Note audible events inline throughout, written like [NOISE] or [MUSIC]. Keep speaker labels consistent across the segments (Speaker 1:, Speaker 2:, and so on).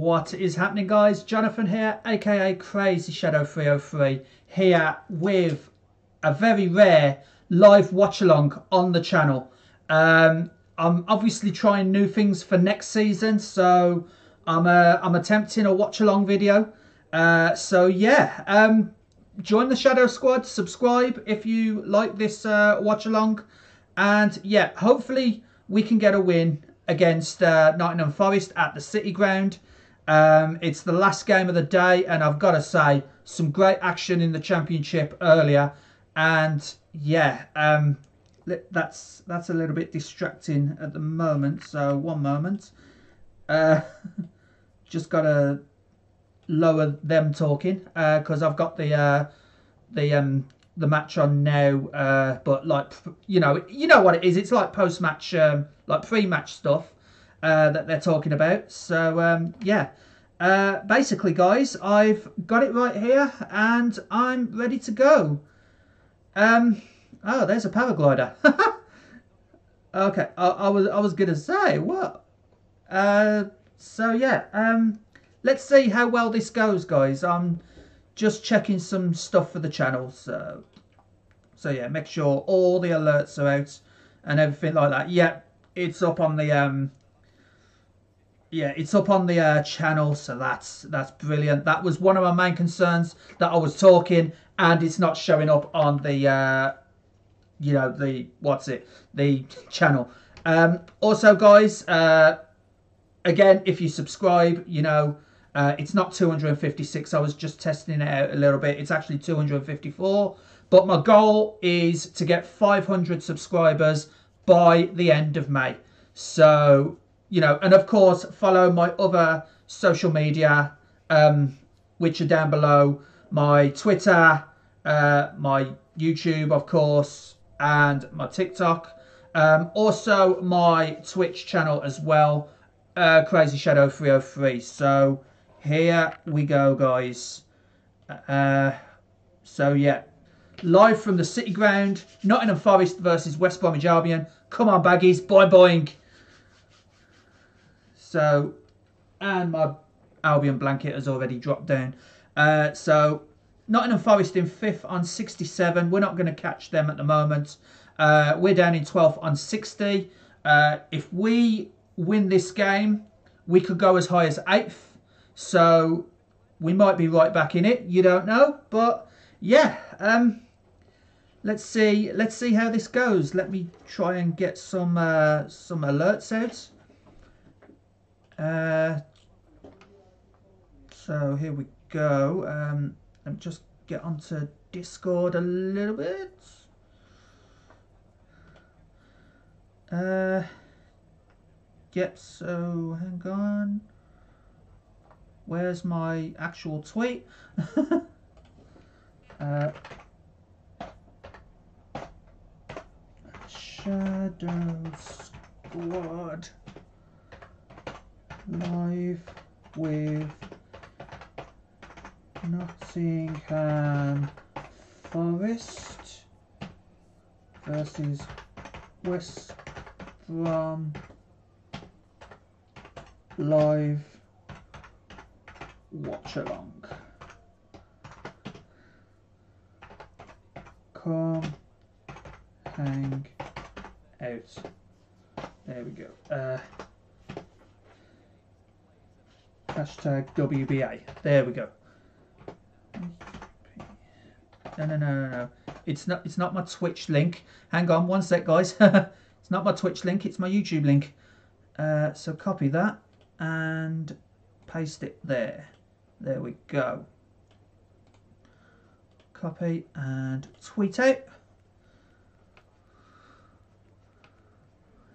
Speaker 1: What is happening guys? Jonathan here, aka Crazy Shadow 303 here with a very rare live watch along on the channel. Um, I'm obviously trying new things for next season, so I'm uh, I'm attempting a watch along video. Uh, so yeah, um, join the Shadow Squad, subscribe if you like this uh, watch along, and yeah, hopefully we can get a win against uh, Nottingham Forest at the City Ground. Um, it's the last game of the day, and I've got to say, some great action in the Championship earlier, and yeah, um, that's that's a little bit distracting at the moment. So one moment, uh, [LAUGHS] just got to lower them talking because uh, I've got the uh, the um, the match on now. Uh, but like you know, you know what it is. It's like post match, um, like pre match stuff uh, that they're talking about. So um, yeah. Uh, basically, guys, I've got it right here, and I'm ready to go. Um, oh, there's a paraglider. [LAUGHS] okay, I, I, was I was gonna say what. Uh, so yeah, um, let's see how well this goes, guys. I'm just checking some stuff for the channel, so so yeah, make sure all the alerts are out and everything like that. Yeah, it's up on the um. Yeah, it's up on the uh, channel, so that's that's brilliant. That was one of my main concerns that I was talking, and it's not showing up on the, uh, you know, the what's it, the channel. Um, also, guys, uh, again, if you subscribe, you know, uh, it's not 256. I was just testing it out a little bit. It's actually 254. But my goal is to get 500 subscribers by the end of May. So, you know, and of course, follow my other social media, um, which are down below. My Twitter, uh, my YouTube, of course, and my TikTok. Um, also, my Twitch channel as well, uh, Crazy Shadow 303. So, here we go, guys. Uh, so, yeah. Live from the City Ground, Nottingham Forest versus West Bromwich Albion. Come on, baggies, Bye, boing. So, and my Albion blanket has already dropped down. Uh, so, Nottingham Forest in fifth on 67. We're not going to catch them at the moment. Uh, we're down in 12th on 60. Uh, if we win this game, we could go as high as 8th. So we might be right back in it. You don't know. But yeah, um, let's see. Let's see how this goes. Let me try and get some uh, some alerts out. Uh, so here we go. Um, let me just get onto Discord a little bit. Uh, yep, so hang on. Where's my actual tweet? [LAUGHS] uh, Shadow Squad live with Nottingham Forest versus West Brom live watch along. Come hang out. There we go. Uh, hashtag WBA. There we go. No, no, no, no, no. It's not. It's not my Twitch link. Hang on, one sec, guys. [LAUGHS] it's not my Twitch link. It's my YouTube link. Uh, so copy that and paste it there. There we go. Copy and tweet out.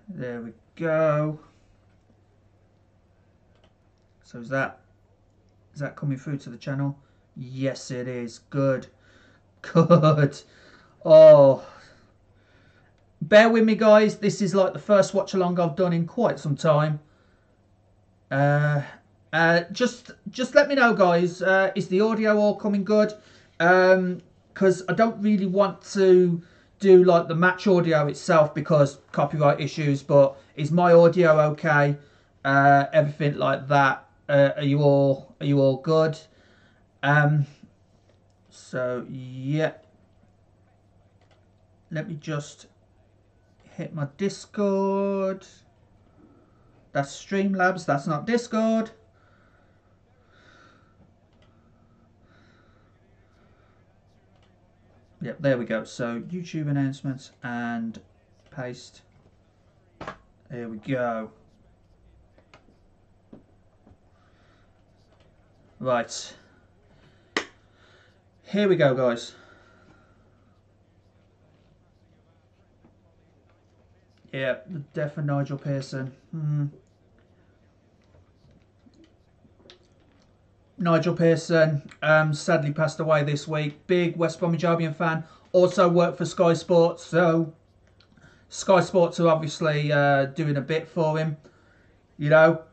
Speaker 1: There we go. So is that is that coming through to the channel? Yes, it is. Good. [LAUGHS] Good. Oh. Bear with me, guys. This is like the first watch along I've done in quite some time. Uh, uh, just just let me know, guys. Uh, is the audio all coming good? Because um, I don't really want to do like the match audio itself because copyright issues. But is my audio okay? Uh, everything like that. Uh, are you all are you all good? Um, so yeah, let me just hit my Discord. That's Streamlabs. That's not Discord. Yep, there we go. So YouTube announcements and paste. There we go. Right. Here we go, guys. Yeah, the death of Nigel Pearson. Hmm. Nigel Pearson um, sadly passed away this week. Big West Bromwich Albion fan. Also worked for Sky Sports. So Sky Sports are obviously uh, doing a bit for him. You know.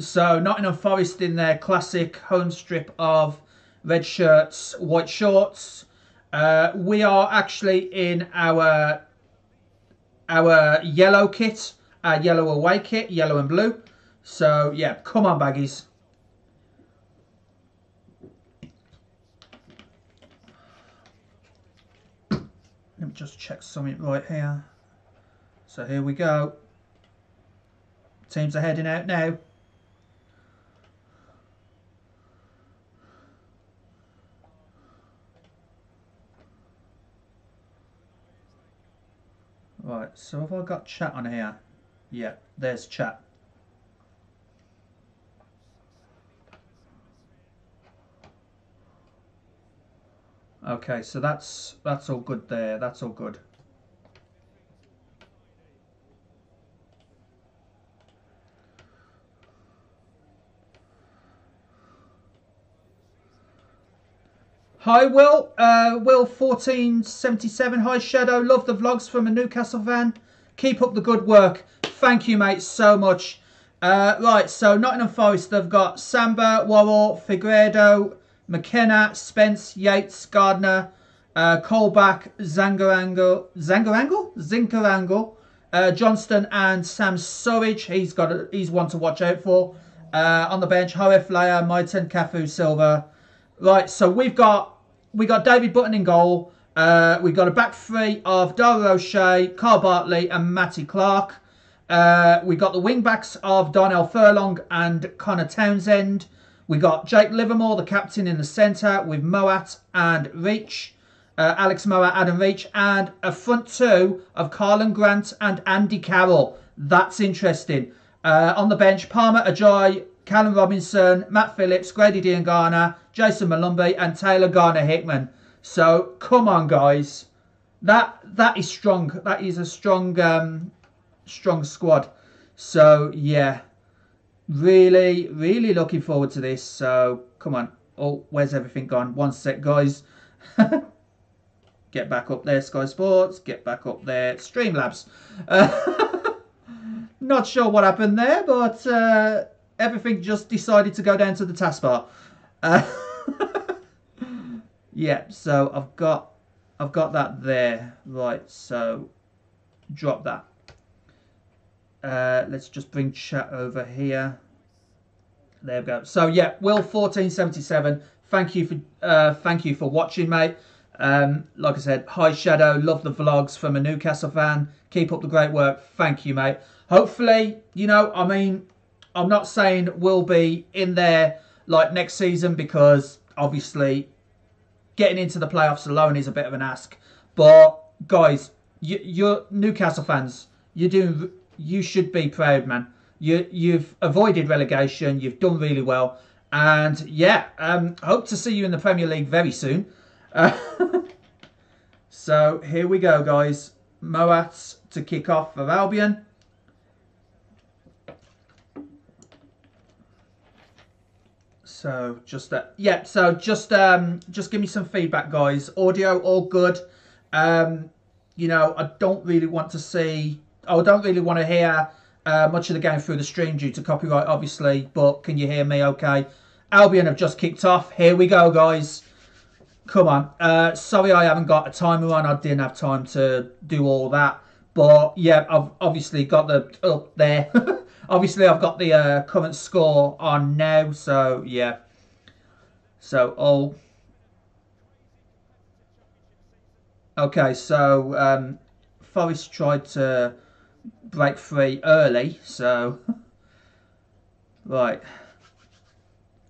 Speaker 1: So Nottingham Forest in their classic home strip of red shirts, white shorts. Uh, we are actually in our our yellow kit, our yellow away kit, yellow and blue. So yeah, come on baggies. Let me just check something right here. So here we go. Teams are heading out now. Right, so have I got chat on here? Yeah, there's chat. Okay, so that's that's all good there. That's all good. Hi Will, uh, Will fourteen seventy seven. Hi Shadow, love the vlogs from a Newcastle fan. Keep up the good work. Thank you, mate, so much. Uh, right, so Nottingham Forest, they've got Samba, Worrall, Figueiredo, McKenna, Spence, Yates, Gardner, uh, Colback, Zangarango, Zangarango, Zinkarango, uh, Johnson, and Sam Surridge. He's got a, he's one to watch out for. Uh, on the bench, Hoef, Layer, Mighten, Cafu, Silva. Right, so we've got we got David Button in goal. Uh, we've got a back three of Dara O'Shea, Kyle Bartley, and Matty Clarke. Uh, we got the wing backs of Darnell Furlong and Conor Townsend. We've got Jake Livermore, the captain in the centre, with Mowatt and Reach. Uh, Alex Mowatt, Adam Reach, and a front two of Karlan Grant and Andy Carroll. That's interesting. Uh, on the bench, Palmer Ajayi, Callum Robinson, Matt Phillips, Grady Diangana, Jason Molumby, and Taylor Gardner-Hickman. So come on, guys. That that is strong. That is a strong um, strong squad. So yeah, really, really looking forward to this. So come on. Oh, where's everything gone? One sec, guys. [LAUGHS] get back up there, Sky Sports. Get back up there, Streamlabs. Uh, [LAUGHS] not sure what happened there, but uh, everything just decided to go down to the taskbar. Uh, [LAUGHS] yeah, so I've got I've got that there. Right, so drop that. Uh, let's just bring chat over here. There we go. So yeah, Will fourteen seventy seven. Thank you for uh, thank you for watching, mate. Um, like I said, hi Shadow, love the vlogs from a Newcastle fan. Keep up the great work. Thank you, mate. Hopefully, you know, I mean, I'm not saying we'll be in there like next season because obviously getting into the playoffs alone is a bit of an ask. But guys, you, you're Newcastle fans. You're doing you should be proud, man. You you've avoided relegation. You've done really well, and yeah, um, hope to see you in the Premier League very soon. Uh, [LAUGHS] so here we go, guys. Mowatt's to kick off for Albion. So just that, yeah. So just um, just give me some feedback, guys. Audio all good. Um, you know, I don't really want to see I don't really want to hear uh, much of the game through the stream due to copyright, obviously. But can you hear me okay? Albion have just kicked off. Here we go, guys. Come on. Uh, sorry I haven't got a timer on. I didn't have time to do all that. But yeah, I've obviously got the up there. [LAUGHS] obviously I've got the uh, current score on now, so yeah. So all. Okay, so um, Forest tried to break free early, so [LAUGHS] right.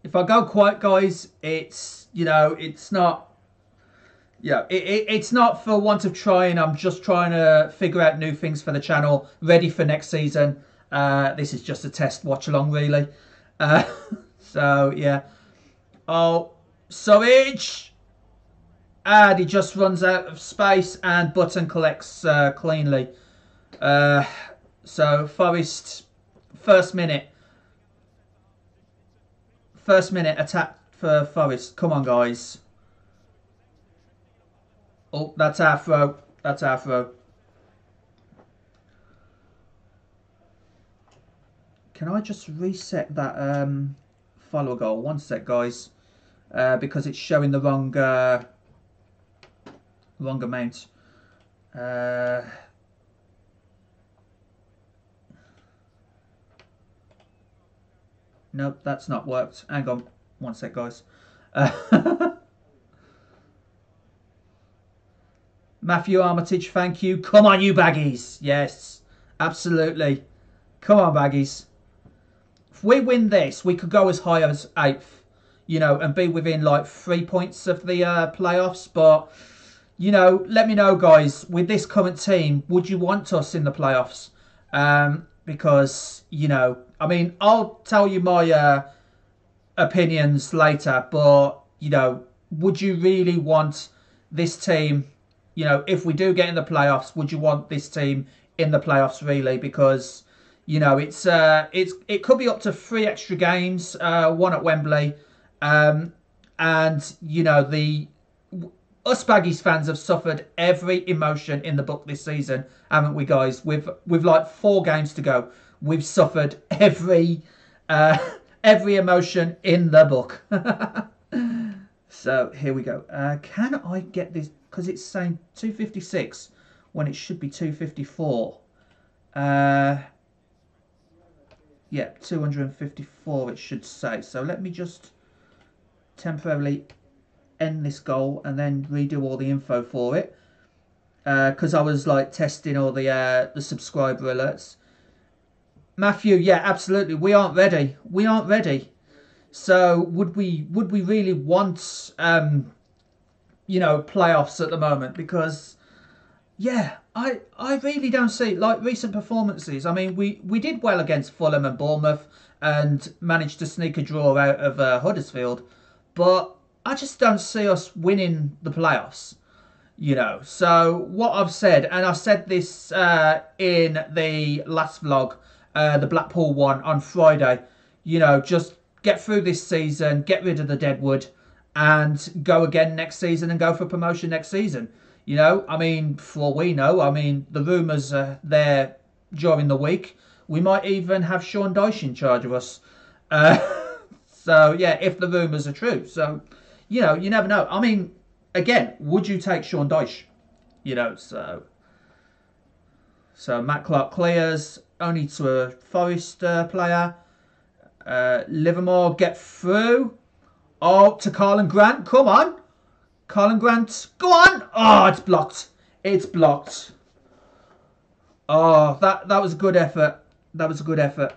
Speaker 1: If I go quiet, guys, it's you know it's not. Yeah, it, it, it's not for want of trying. I'm just trying to figure out new things for the channel, ready for next season. Uh, this is just a test watch along, really. Uh, [LAUGHS] so yeah. Oh, Surridge. And he just runs out of space, and Button collects uh, cleanly. Uh, so Forest, first minute. First minute attack for Forest. Come on, guys. Oh, that's our throw. That's our throw. Can I just reset that um, follow goal? One sec, guys. Uh, because it's showing the wrong uh, wrong amount. Uh, nope, that's not worked. Hang on, one sec, guys. Uh, [LAUGHS] Matthew Armitage, thank you. Come on, you baggies. Yes, absolutely. Come on, baggies. If we win this, we could go as high as eighth, you know, and be within like three points of the uh, playoffs. But, you know, let me know, guys, with this current team, would you want us in the playoffs? Um, because, you know, I mean, I'll tell you my uh, opinions later, but, you know, would you really want this team, you know, if we do get in the playoffs, would you want this team in the playoffs really? Because you know, it's uh, it's it could be up to three extra games, uh, one at Wembley, um, and you know the us Baggies fans have suffered every emotion in the book this season, haven't we, guys? With with like four games to go, we've suffered every uh, [LAUGHS] every emotion in the book. [LAUGHS] so here we go. Uh, can I get this? Because it's saying 256 when it should be 254. Uh, yeah, 254 it should say. So let me just temporarily end this goal and then redo all the info for it. Because uh, I was like testing all the uh, the subscriber alerts. Matthew, yeah, absolutely. We aren't ready. We aren't ready. So would we would we really want um, you know playoffs at the moment? Because yeah, I I really don't see like recent performances. I mean, we we did well against Fulham and Bournemouth and managed to sneak a draw out of uh, Huddersfield, but I just don't see us winning the playoffs. You know, so what I've said, and I said this uh, in the last vlog, uh, the Blackpool one on Friday. You know, just get through this season, get rid of the deadwood, and go again next season and go for promotion next season. You know, I mean, for we know, I mean, the rumours are there during the week. We might even have Sean Dyche in charge of us. Uh, [LAUGHS] so, yeah, if the rumours are true. So, you know, you never know. I mean, again, would you take Sean Dyche? You know, so. So, Matt Clarke clears only to a Forest uh, player. Uh, Livermore get through. Oh, to Karlan Grant. Come on. Karlan Grant, go on! Oh, it's blocked. It's blocked. Oh, that, that was a good effort. That was a good effort.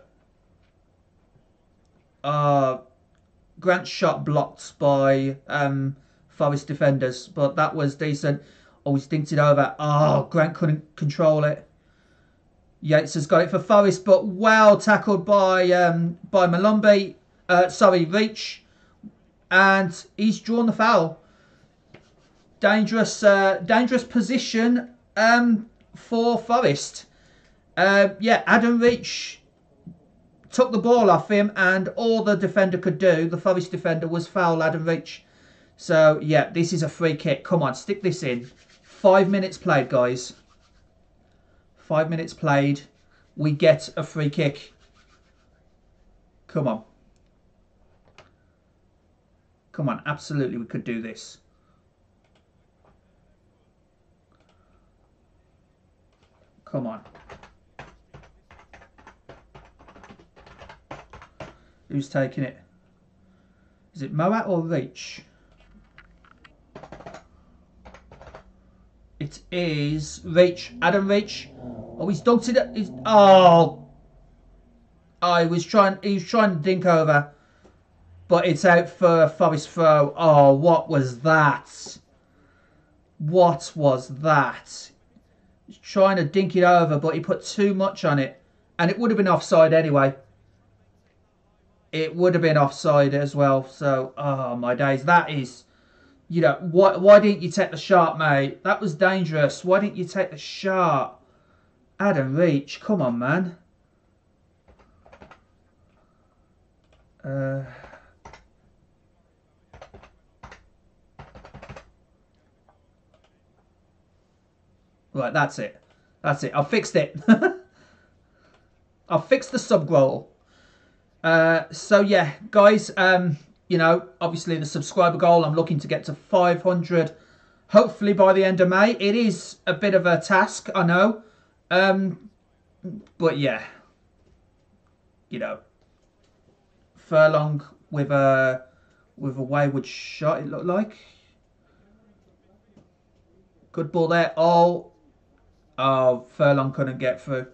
Speaker 1: Uh, Grant's shot blocked by um, Forest defenders, but that was decent. Oh, he's dinked it over. Oh, Grant couldn't control it. Yates has got it for Forest, but well tackled by um, by Molumby. Uh, sorry, Reach. And he's drawn the foul dangerous, uh, dangerous position um, for Forest. Uh, yeah, Adam Reach took the ball off him, and all the defender could do, the Forest defender, was foul Adam Reach. So, yeah, this is a free kick. Come on, stick this in. Five minutes played, guys. Five minutes played. We get a free kick. Come on. Come on, absolutely we could do this. Come on. Who's taking it? Is it Mowatt or Reach? It is Reach. Adam Reach. Oh, he's dunked it. He's, oh. Oh, was trying. He was trying to dink over, but it's out for Forest throw. Oh, what was that? What was that? Trying to dink it over, but he put too much on it, and it would have been offside anyway. It would have been offside as well. So, oh my days, that is you know, why, why didn't you take the shot, mate? That was dangerous. Why didn't you take the shot? Adam Reach, come on, man. Uh... Right, that's it. That's it. I've fixed it. [LAUGHS] I've fixed the sub goal. Uh, so yeah, guys. Um, you know, obviously the subscriber goal, I'm looking to get to 500 hopefully by the end of May. It is a bit of a task, I know. Um, but yeah, you know, Furlong with a with a wayward shot. It looked like good ball there. Oh, oh, Furlong couldn't get through.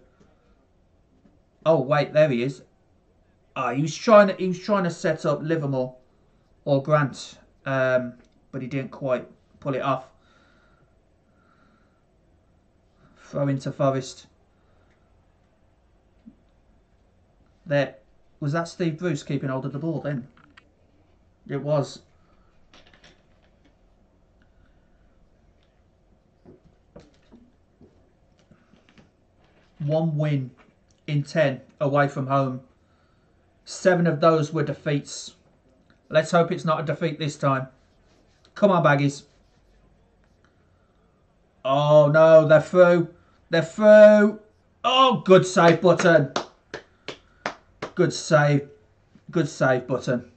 Speaker 1: Oh wait, there he is. Oh, he was trying to he was trying to set up Livermore or Grant, um, but he didn't quite pull it off. Throw into Forest. There. Was that Steve Bruce keeping hold of the ball then? It was. One win in 10 away from home. Seven of those were defeats. Let's hope it's not a defeat this time. Come on, Baggies. Oh, no, they're through. They're through. Oh, good save button. Good save. Good save button.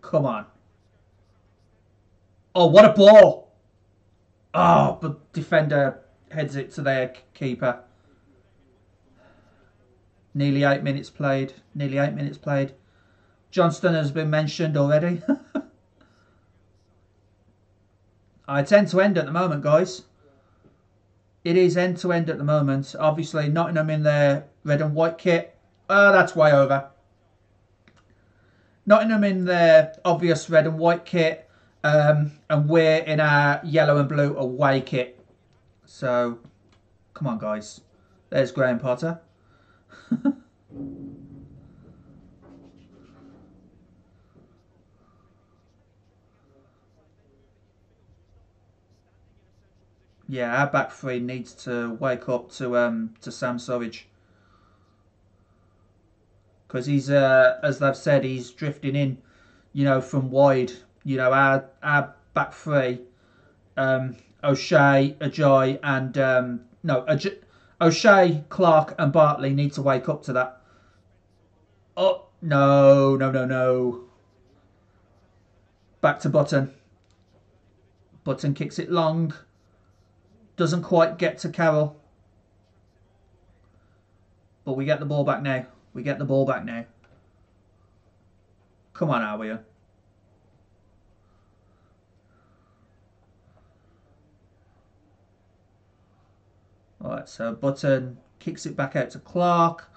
Speaker 1: Come on. Oh, what a ball. Oh, but defender heads it to their keeper. Nearly eight minutes played. Nearly eight minutes played. Johnson has been mentioned already. [LAUGHS] it's end to end at the moment, guys. It is end to end at the moment. Obviously, Nottingham in their red and white kit. Oh, that's way over. Nottingham in their obvious red and white kit. Um, and we're in our yellow and blue away kit. So, come on, guys. There's Graham Potter. [LAUGHS] Yeah, our back three needs to wake up to um to Sam Savage because he's uh as they've said he's drifting in, you know, from wide. You know, our our back three, um, O'Shea, Ajayi, and um, no, Aj- O'Shea, Clarke, and Bartley need to wake up to that. Oh no, no, no, no. Back to Button. Button kicks it long. Doesn't quite get to Carroll. But we get the ball back now. We get the ball back now. Come on, Albion. Alright, so Button kicks it back out to Clarke.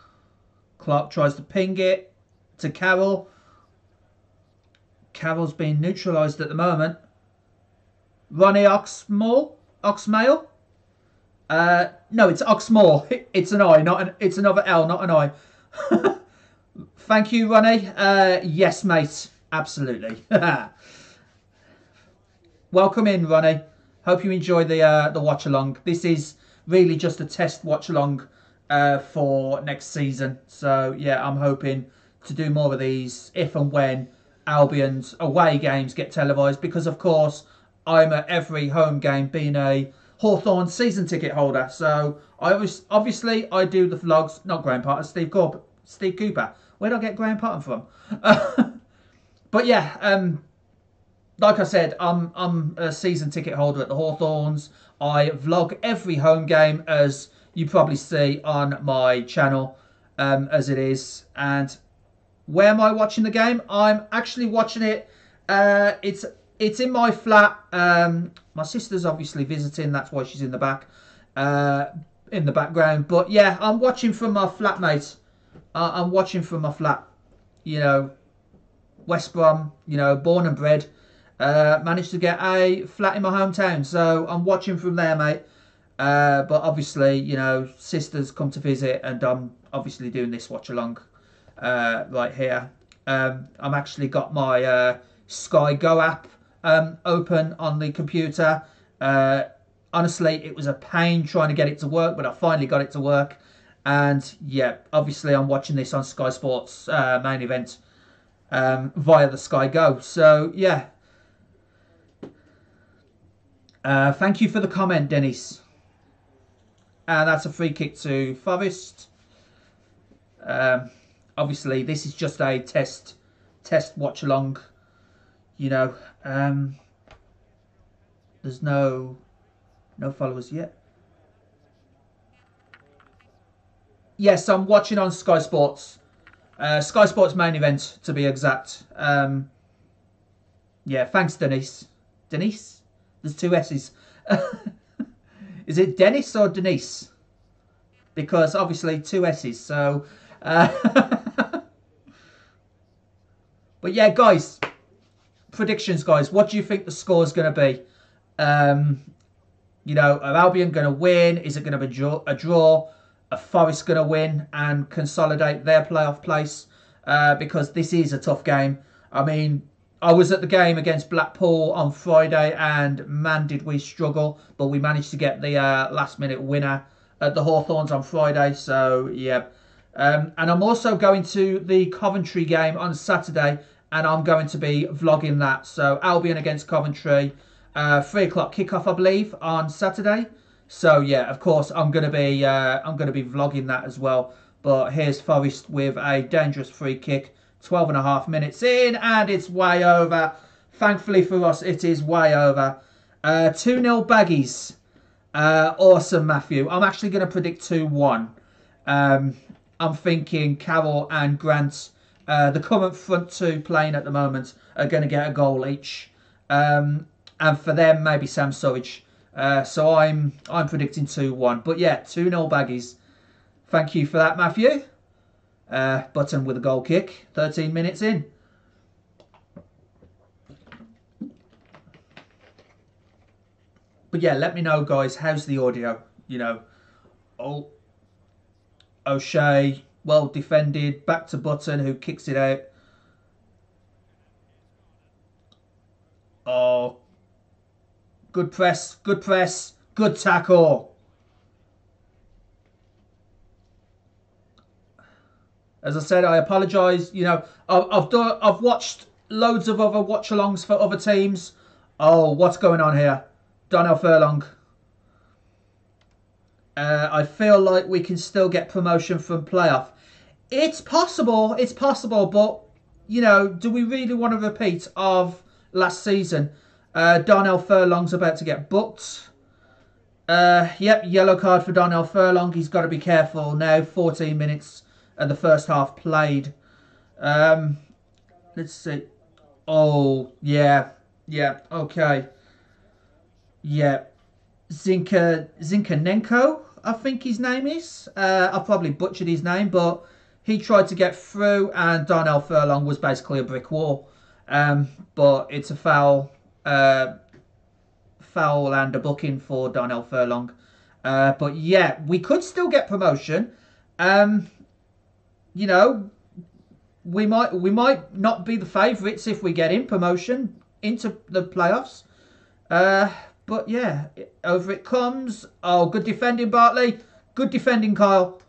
Speaker 1: Clarke tries to ping it to Carroll. Carroll's being neutralised at the moment. Ronnie Oxmall Oxmail? Uh, no, it's Oxmoor. [LAUGHS] It's an I, not an. It's another L, not an I. [LAUGHS] Thank you, Ronnie. Uh, yes, mate. Absolutely. [LAUGHS] Welcome in, Ronnie. Hope you enjoy the uh, the watch along. This is really just a test watch along uh, for next season. So yeah, I'm hoping to do more of these if and when Albion's away games get televised because of course I'm at every home game being a Hawthorn season ticket holder. So I was obviously I do the vlogs, not Graham Potter, Steve Cooper. Steve Cooper. Where did I get Graham Potter from? [LAUGHS] but yeah, um, like I said, I'm I'm a season ticket holder at the Hawthorns. I vlog every home game as you probably see on my channel um, as it is. And where am I watching the game? I'm actually watching it. Uh, it's it's in my flat. Um, my sister's obviously visiting. That's why she's in the back, uh, in the background. But yeah, I'm watching from my flatmate. Uh, I'm watching from my flat. You know, West Brom. You know, born and bred. Uh, managed to get a flat in my hometown, so I'm watching from there, mate. Uh, but obviously, you know, sisters come to visit, and I'm obviously doing this watch along uh, right here. Um, I'm actually got my uh, Sky Go app um, open on the computer. Uh, honestly, it was a pain trying to get it to work, but I finally got it to work. And yeah, obviously, I'm watching this on Sky Sports uh, main event um, via the Sky Go. So yeah. Uh, thank you for the comment, Dennis. And that's a free kick to Forest. Um, obviously, this is just a test test watch along. You know, um, there's no no followers yet. Yes, I'm watching on Sky Sports. Uh, Sky Sports main event, to be exact. Um, yeah, thanks, Denise. Denise? There's two S's. [LAUGHS] Is it Dennis or Denise? Because obviously two S's. So, uh, [LAUGHS] but yeah, guys, predictions, guys. What do you think the score is going to be? Um, you know, are Albion going to win? Is it going to be a draw? Are Forest going to win and consolidate their playoff place? Uh, because this is a tough game. I mean, I was at the game against Blackpool on Friday, and man, did we struggle. But we managed to get the uh, last minute winner at the Hawthorns on Friday. So, yeah. Um, and I'm also going to the Coventry game on Saturday, and I'm going to be vlogging that. So, Albion against Coventry, uh, three o'clock kickoff, I believe, on Saturday. So, yeah, of course, I'm to be uh, I'm to be vlogging that as well. But here's Forest with a dangerous free kick 12 and a half minutes in, and it's way over. Thankfully for us, it is way over. Uh, 2 0 baggies. Uh, awesome, Matthew. I'm actually going to predict 2 1. Um, I'm thinking Carroll and Grant, uh, the current front two playing at the moment, are going to get a goal each. Um, and for them, maybe Sam Surridge. Uh, so I'm I'm predicting 2 1. But yeah, 2 0 baggies. Thank you for that, Matthew. Uh, Button with a goal kick, 13 minutes in. But yeah, let me know, guys, how's the audio? You know, oh, O'Shea, well defended, back to Button, who kicks it out. Oh, good press, good press, good tackle. As I said, I apologise. You know, I've, I've I've watched loads of other watch-alongs for other teams. Oh, what's going on here? Darnell Furlong. Uh, I feel like we can still get promotion from playoff. It's possible, it's possible, but, you know, do we really want to repeat of last season? Uh, Furlong's about to get booked. Uh, yep, yellow card for Darnell Furlong. He's got to be careful now. 14 minutes and the first half played. Um, let's see. Oh, yeah. Yeah, okay. Yeah. Zinka, Zinkanenko, I think his name is. Uh, I probably butchered his name, but he tried to get through, and Darnell Furlong was basically a brick wall. Um, but it's a foul, uh, foul and a booking for Darnell Furlong. Uh, but yeah, we could still get promotion. Um, you know, we might we might not be the favourites if we get in promotion into the playoffs. Uh, but yeah, over it comes. Oh, good defending, Bartley. Good defending, Kyle.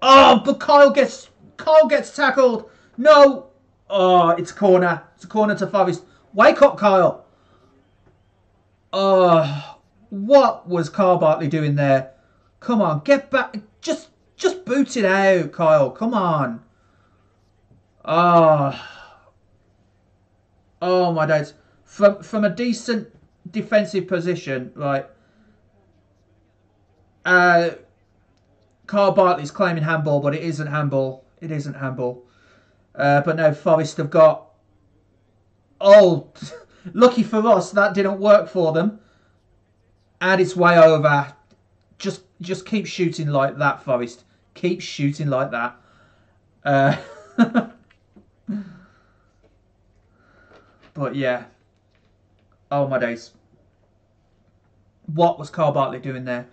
Speaker 1: Oh, but Kyle gets Kyle gets tackled. No. Oh, it's a corner. It's a corner to Forest. Wake up, Kyle. Oh, what was Kyle Bartley doing there? Come on, get back. Just just boot it out, Kyle. Come on. Oh. Oh, my days. From, from a decent defensive position, right. Uh, Kyle Bartley's claiming handball, but it isn't handball. It isn't handball. Uh, but no, Forest have got. Oh, [LAUGHS] lucky for us, that didn't work for them. And it's way over. Just, just keep shooting like that, Forest. Keep shooting like that. Uh, [LAUGHS] but yeah. Oh my days. What was Kyle Bartley doing there?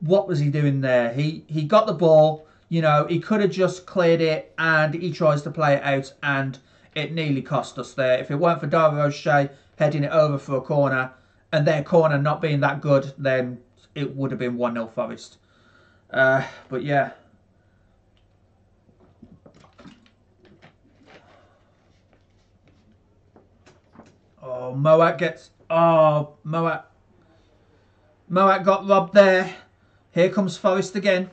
Speaker 1: What was he doing there? He he got the ball. You know, he could have just cleared it, and he tries to play it out, and it nearly cost us there. If it weren't for Dara O'Shea heading it over for a corner, and their corner not being that good, then it would have been 1 0 Forest. Uh, but yeah. Oh, Mowatt gets. Oh, Mowatt. Mowatt got robbed there. Here comes Forest again.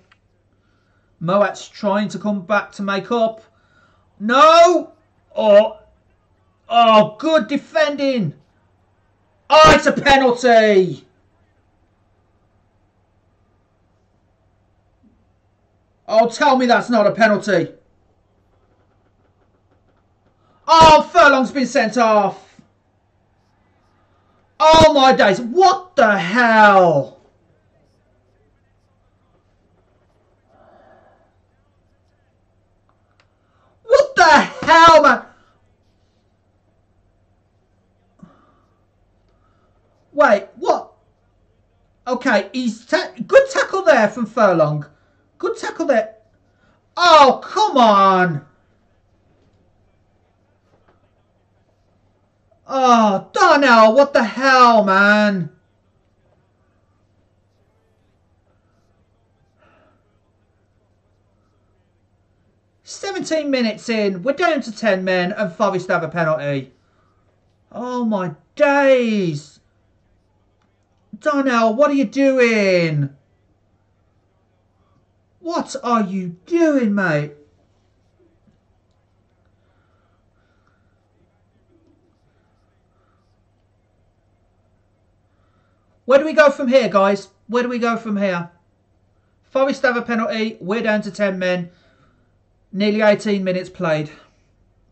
Speaker 1: Mowatt's trying to come back to make up. No! Oh, oh, good defending. Oh, it's a penalty. Oh, tell me that's not a penalty. Oh, Furlong's been sent off. Oh my days, what the hell? What the hell, man? Wait, what? Okay, he's ta good tackle there from Furlong. Good tackle there. Oh, come on. Oh, Darnell, what the hell, man? Seventeen minutes in, we're down to ten men, and Forest have a penalty. Oh my days! Darnell, what are you doing? What are you doing, mate? Where do we go from here, guys? Where do we go from here? Forest have a penalty. We're down to 10 men. Nearly 18 minutes played.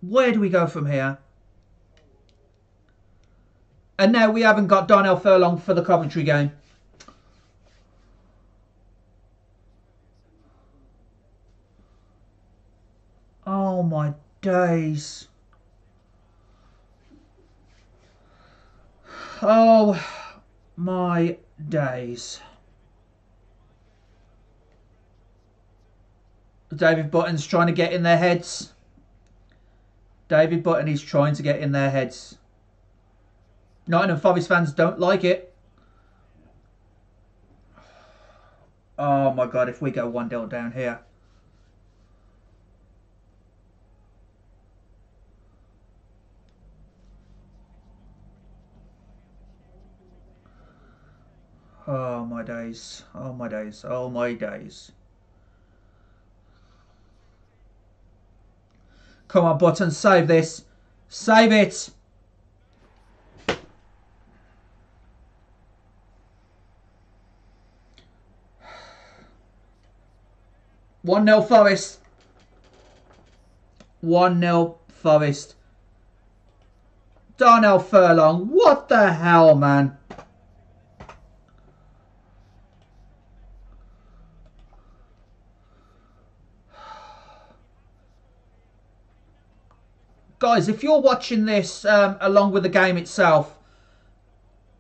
Speaker 1: Where do we go from here? And now we haven't got Darnell Furlong for the Coventry game. Oh my days. Oh my days. David Button's trying to get in their heads. David Button is trying to get in their heads. Nottingham Forest fans don't like it. Oh my god, if we go 1 0 down here. Oh my days. Oh my days. Oh my days. Come on, Button, save this. Save it. One 0 Forest. One 0 Forest. Darnell Furlong. What the hell, man? Guys, if you're watching this um, along with the game itself,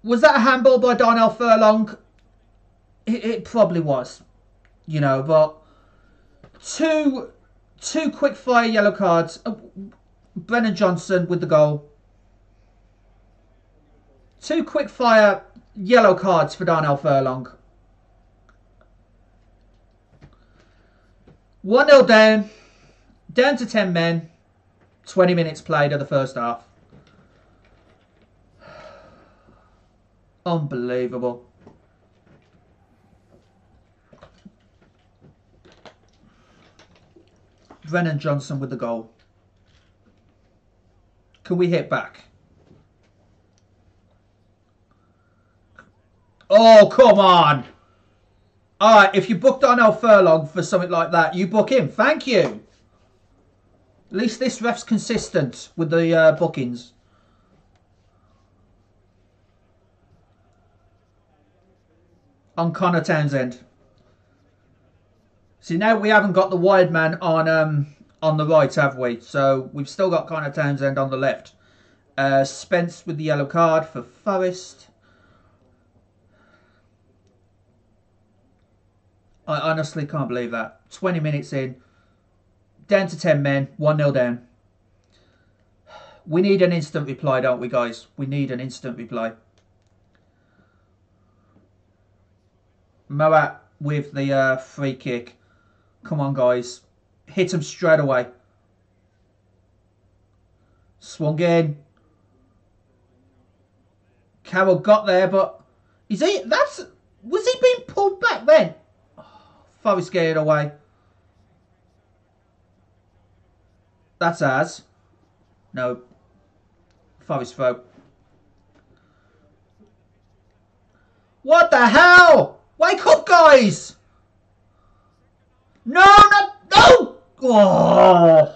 Speaker 1: was that a handball by Darnell Furlong? It, it, probably was, you know, but two two quick fire yellow cards. Uh, Brennan Johnson with the goal. Two quick fire yellow cards for Darnell Furlong. 1 0 down. Down to 10 men. 20 minutes played of the first half. Unbelievable. Brennan Johnson with the goal. Can we hit back? Oh, come on. All right, if you booked Darnell Furlong for something like that, you book him. Thank you. At least this ref's consistent with the uh, bookings. On Conor Townsend. See, now we haven't got the wide man on um, on the right, have we? So we've still got Conor Townsend on the left. Uh, Spence with the yellow card for Forest. I honestly can't believe that. 20 minutes in, down to 10 men, 1 0 down. We need an instant reply, don't we, guys? We need an instant reply. Mowatt with the uh, free kick. Come on, guys. Hit him straight away. Swung in. Carroll got there, but is he? That's was he being pulled back then? Oh, get away. That's ours. No. Forest throw. What the hell? Wake up, guys! No, no, no! Oh.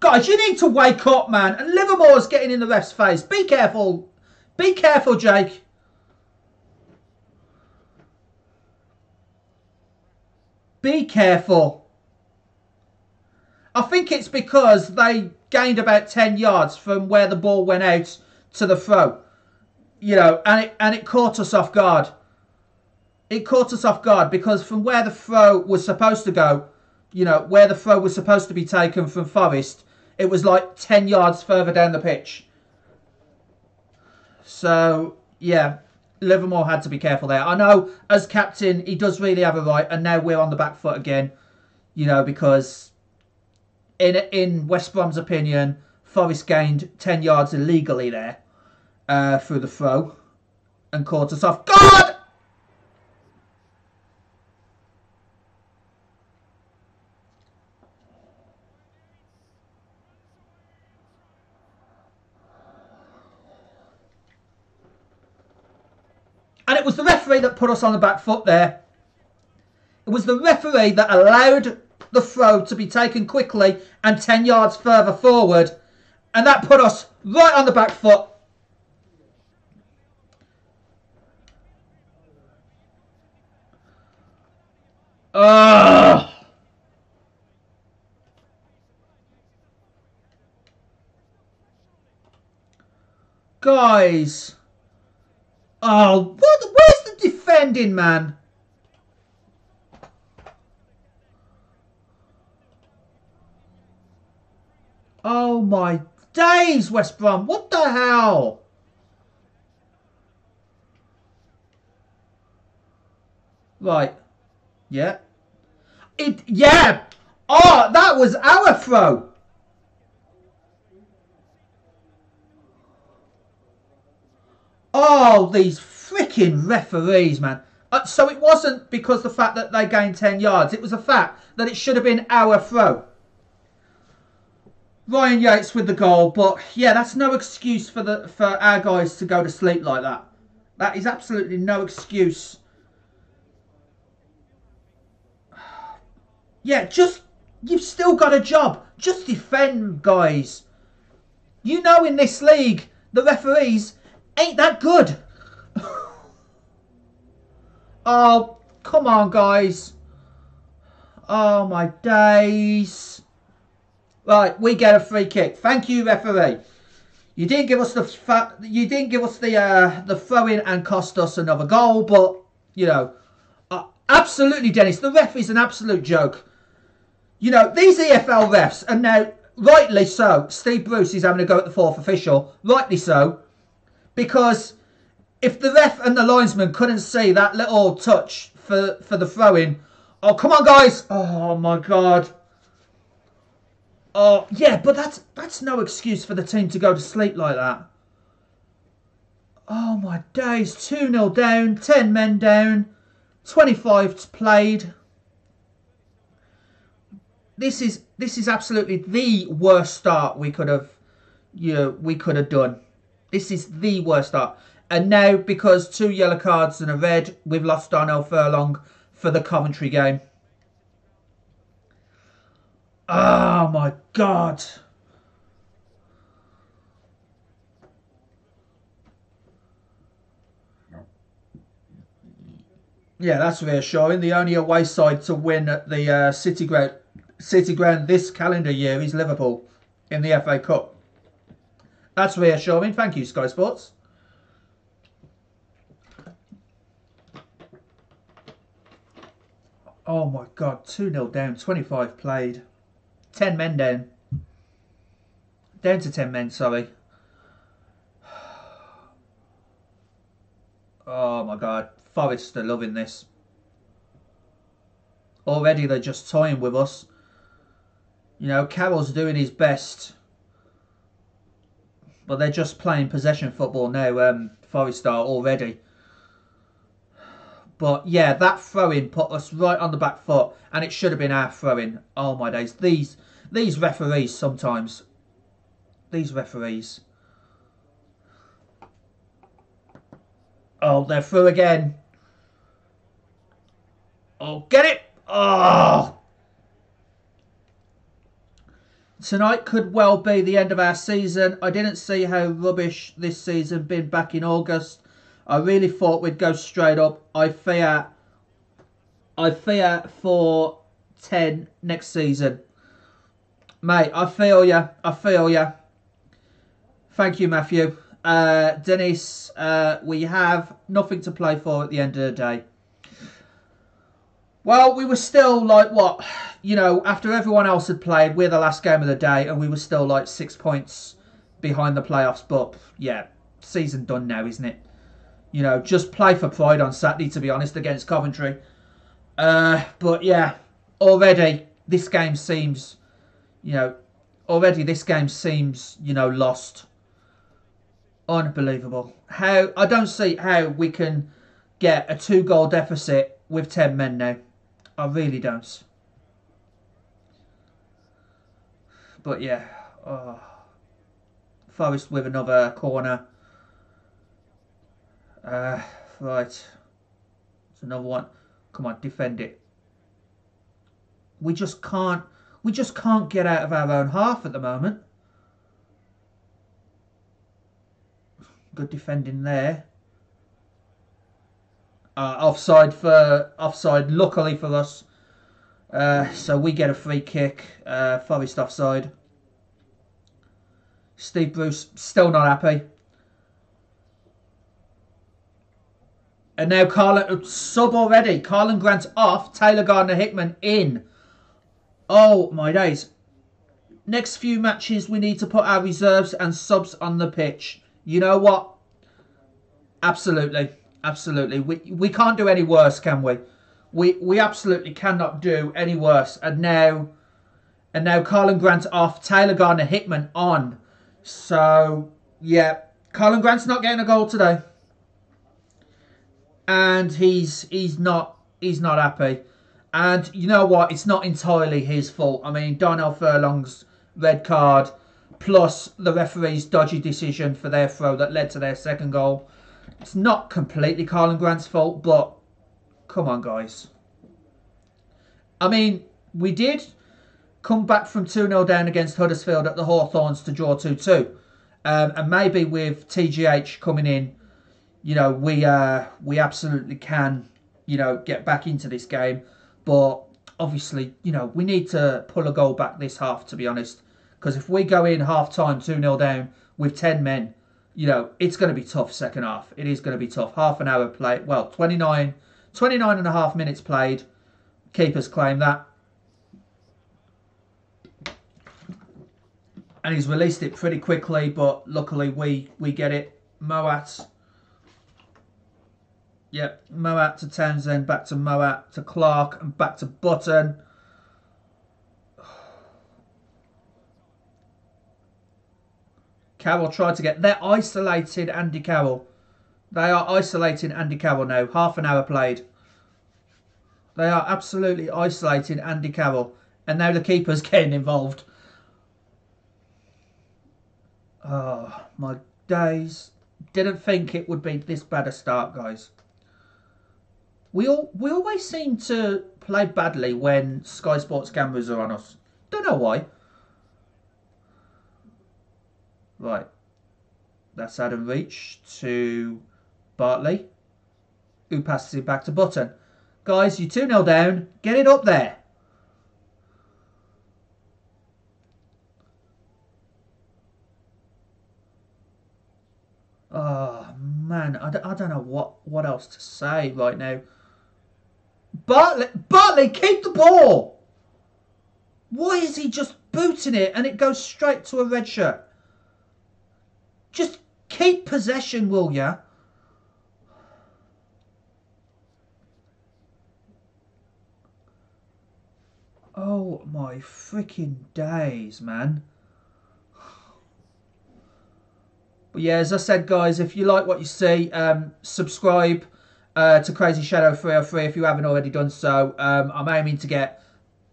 Speaker 1: Guys, you need to wake up, man. And Livermore's getting in the ref's face. Be careful. Be careful, Jake. Be careful. I think it's because they gained about 10 yards from where the ball went out to the throw. You know, and it, and it caught us off guard. It caught us off guard because from where the throw was supposed to go, you know, where the throw was supposed to be taken from Forest, it was like 10 yards further down the pitch. So, yeah, Livermore had to be careful there. I know as captain, he does really have a right, and now we're on the back foot again, you know, because in in West Brom's opinion, Forest gained 10 yards illegally there uh, through the throw and caught us off. God! And it was the referee that put us on the back foot there. It was the referee that allowed the throw to be taken quickly and 10 yards further forward. And that put us right on the back foot. Ugh. Guys. Oh, what? Where's the defending, man? Oh my days, West Brom. What the hell? Right. Yeah. It yeah. Oh, that was our throw. Oh, these freaking referees, man. Uh, so it wasn't because the fact that they gained 10 yards. It was the fact that it should have been our throw. Ryan Yates with the goal, but yeah, that's no excuse for the for our guys to go to sleep like that. That is absolutely no excuse. Yeah, just you've still got a job. Just defend, guys. You know in this league, the referees ain't that good. oh, come on, guys. Oh, my days. Right, we get a free kick. Thank you, referee. You didn't give us the you didn't give us the uh, the throw in and cost us another goal, but you know, uh, absolutely, Dennis. The ref is an absolute joke. You know, these EFL refs, and now rightly so. Steve Bruce is having a go at the fourth official, rightly so, because if the ref and the linesman couldn't see that little touch for for the throw in, oh come on, guys! Oh my god. Oh, yeah, but that's that's no excuse for the team to go to sleep like that. Oh my days, 2-0 down, 10 men down, 25 played. This is this is absolutely the worst start we could have yeah, we could have done. This is the worst start. And now because two yellow cards and a red, we've lost Darnell Furlong for the Coventry game. Oh my god. Yeah, that's reassuring. The only away side to win at the uh, City Ground, City Ground this calendar year is Liverpool in the FA Cup. That's reassuring. Thank you, Sky Sports. Oh my god, 2 0 down, 25 played. 10 men down. Down to 10 men, sorry. [SIGHS] Oh my god, Forest are loving this. Already they're just toying with us. You know, Carroll's doing his best. But they're just playing possession football now, um, Forest are already. But yeah, that throwing put us right on the back foot, and it should have been our throwing. Oh my days, these these referees sometimes, these referees. Oh, they're through again. Oh, get it! Oh! Tonight could well be the end of our season. I didn't see how rubbish this season been back in August. I really thought we'd go straight up. I fear, I fear for 10 next season. Mate, I feel ya. I feel ya. Thank you, Matthew. Uh, Dennis, uh, we have nothing to play for at the end of the day. Well, we were still like what, you know, after everyone else had played, we're the last game of the day, and we were still like six points behind the playoffs. But yeah, season done now, isn't it? You know, just play for pride on Saturday, to be honest, against Coventry. Uh, but yeah, already this game seems, you know, already this game seems, you know, lost. Unbelievable. How I don't see how we can get a two goal deficit with 10 men now. I really don't. But yeah, oh. Forest with another corner. Uh, right. It's another one. Come on, defend it. We just can't. We just can't get out of our own half at the moment. Good defending there. Uh, offside for offside. Luckily for us. Uh, so we get a free kick. Uh, Forest offside. Steve Bruce still not happy. And now Karlan sub already. Karlan Grant off. Taylor Gardner Hickman in. Oh my days. Next few matches we need to put our reserves and subs on the pitch. You know what? Absolutely. Absolutely. We we can't do any worse, can we? We we absolutely cannot do any worse. And now and now Karlan Grant off. Taylor Gardner Hickman on. So yeah. Karlan Grant's not getting a goal today and he's he's not he's not happy. And you know what? It's not entirely his fault. I mean, Darnell Furlong's red card, plus the referee's dodgy decision for their throw that led to their second goal. It's not completely Karlan Grant's fault, but come on, guys. I mean, we did come back from 2 0 down against Huddersfield at the Hawthorns to draw 2 2. Um, and maybe with TGH coming in you know, we uh, we absolutely can, you know, get back into this game. But obviously, you know, we need to pull a goal back this half, to be honest. Because if we go in half time 2 0 down with 10 men, you know, it's going to be tough second half. It is going to be tough. Half an hour play, well, 29, 29 and a half minutes played. Keepers claim that. And he's released it pretty quickly, but luckily we, we get it. Mowatt Yep, Mowatt to Townsend, back to Mowatt to Clarke, and back to Button. Carroll tried to get. They're isolated Andy Carroll. They are isolating Andy Carroll now. Half an hour played. They are absolutely isolating Andy Carroll. And now the keeper's [LAUGHS] getting involved. Oh, my days. Didn't think it would be this bad a start, guys we all we always seem to play badly when Sky Sports cameras are on us. Don't know why. Right. That's of reach to Bartley, who passes it back to Button. Guys, you 2 0 down. Get it up there. Oh, man. I don't, I don't know what, what else to say right now. Bartley, Bartley, keep the ball! Why is he just booting it and it goes straight to a red shirt? Just keep possession, will ya? Oh my freaking days, man. But yeah, as I said, guys, if you like what you see, um, subscribe uh, to Crazy Shadow 303 if you haven't already done so. Um, I'm aiming to get,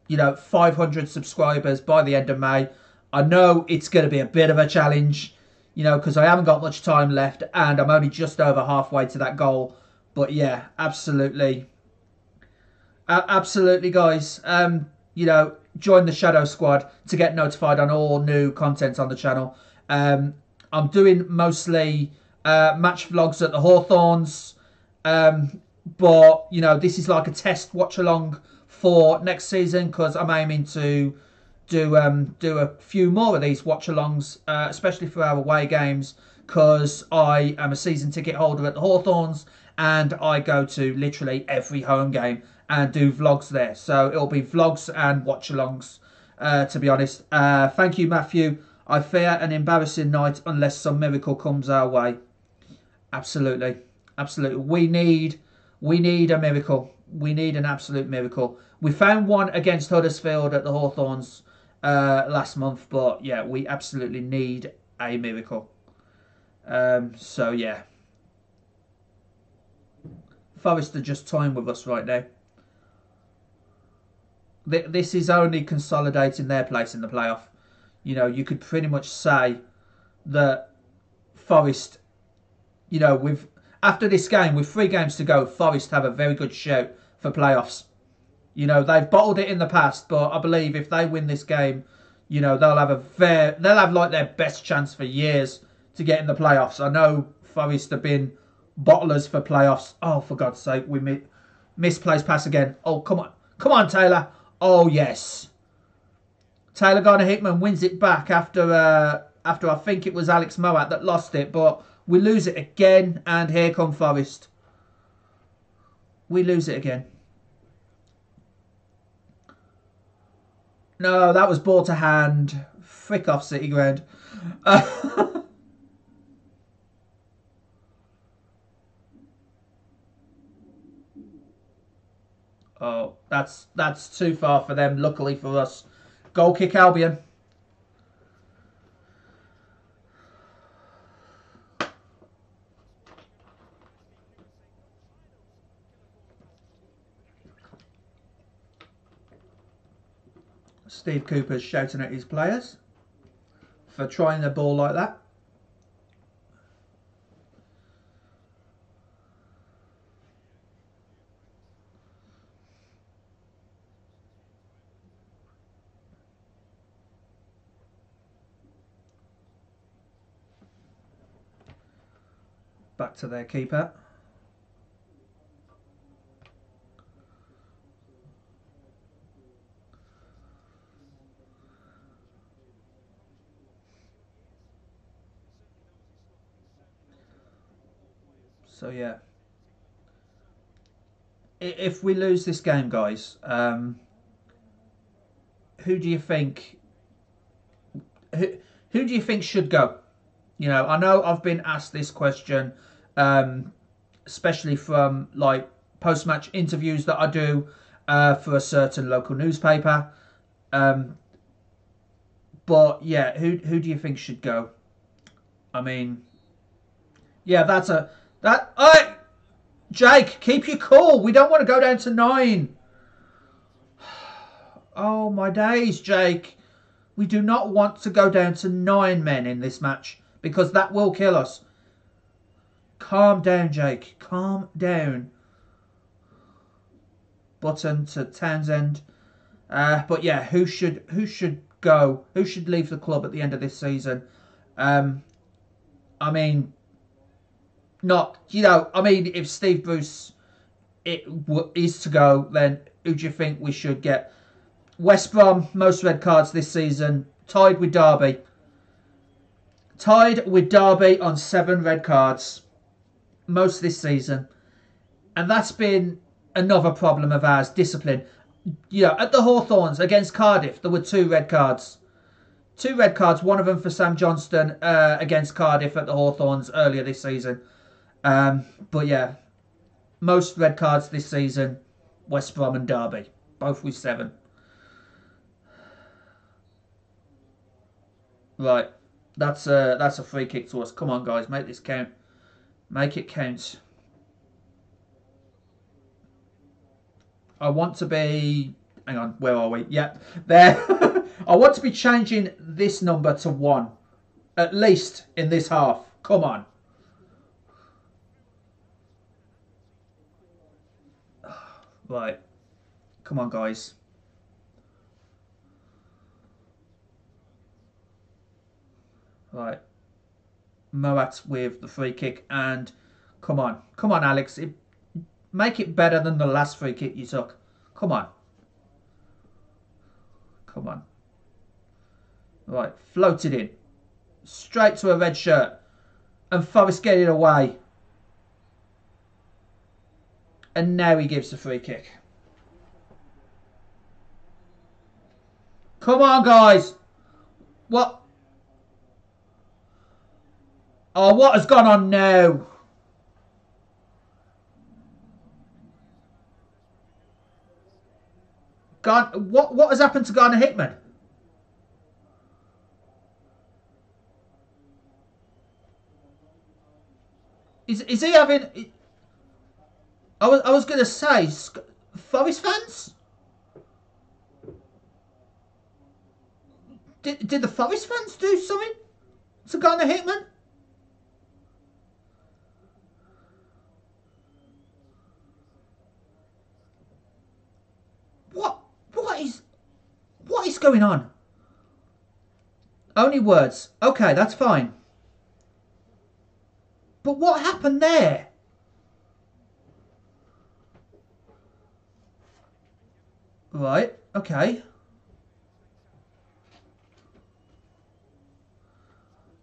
Speaker 1: you know, 500 subscribers by the end of May. I know it's going to be a bit of a challenge, you know, because I haven't got much time left and I'm only just over halfway to that goal. But yeah, absolutely. Absolutely, guys. Um, you know, join the Shadow Squad to get notified on all new content on the channel. Um, I'm doing mostly uh, match vlogs at the Hawthorns. Um, but, you know, this is like a test watch along for next season because I'm aiming to do um, do a few more of these watch alongs, uh, especially for our away games because I am a season ticket holder at the Hawthorns and I go to literally every home game and do vlogs there. So it'll be vlogs and watch alongs, uh, to be honest. Uh, thank you, Matthew. I fear an embarrassing night unless some miracle comes our way. Absolutely. Absolutely. We need we need a miracle. We need an absolute miracle. We found one against Huddersfield at the Hawthorns uh, last month, but yeah, we absolutely need a miracle. Um, so yeah. Forest are just toying with us right now. This is only consolidating their place in the playoff you know, you could pretty much say that Forest, you know, with after this game, with three games to go, Forest have a very good shout for playoffs. You know, they've bottled it in the past, but I believe if they win this game, you know, they'll have a fair, they'll have like their best chance for years to get in the playoffs. I know Forest have been bottlers for playoffs. Oh, for God's sake, we mi- misplaced pass again. Oh, come on, come on, Taylor. Oh yes. Taylor Gardner Hickman wins it back after uh, after I think it was Alex Mowatt that lost it, but we lose it again, and here come Forest. We lose it again. No, that was ball to hand. Frick off City Ground. [LAUGHS] oh, that's that's too far for them. Luckily for us. Goal kick Albion. Steve Cooper's shouting at his players for trying the ball like that. back to their keeper. So yeah, if we lose this game, guys, um, who do you think? Who, who do you think should go? You know, I know I've been asked this question, um, especially from like post-match interviews that I do uh, for a certain local newspaper. Um, but yeah, who who do you think should go? I mean, yeah, that's a that. Hey, Jake, keep your cool. We don't want to go down to nine. [SIGHS] Oh my days, Jake. We do not want to go down to nine men in this match because that will kill us. Calm down, Jake. Calm down. Button to Townsend. Uh, but yeah, who should who should go? Who should leave the club at the end of this season? Um, I mean, not you know. I mean, if Steve Bruce it w- is to go, then who do you think we should get? West Brom most red cards this season, tied with Derby. Tied with Derby on seven red cards, most this season, and that's been another problem of ours. Discipline. You know, at the Hawthorns against Cardiff, there were two red cards. Two red cards, one of them for Sam Johnstone uh, against Cardiff at the Hawthorns earlier this season. Um, but yeah, most red cards this season, West Brom and Derby, both with seven. Right, that's a that's a free kick to us. Come on, guys, make this count. Make it count. I want to be. Hang on, where are we? Yep, there. [LAUGHS] I want to be changing this number to one, at least in this half. Come on. Right. Come on, guys. Right. Mowatt with the free kick and come on. Come on, Alex. It, make it better than the last free kick you took. Come on. Come on. Right, floated in. Straight to a red shirt. And Forest get it away. And now he gives the free kick. Come on, guys. What? Oh, what has gone on now? Gone, what, what has happened to Gardner Hickman? Is, is he having... I was I was gonna say Forest fans. Did did the Forest fans do something to Gardner Hickman? What what is what is going on? Only words. Okay, that's fine. But what happened there? Right, okay.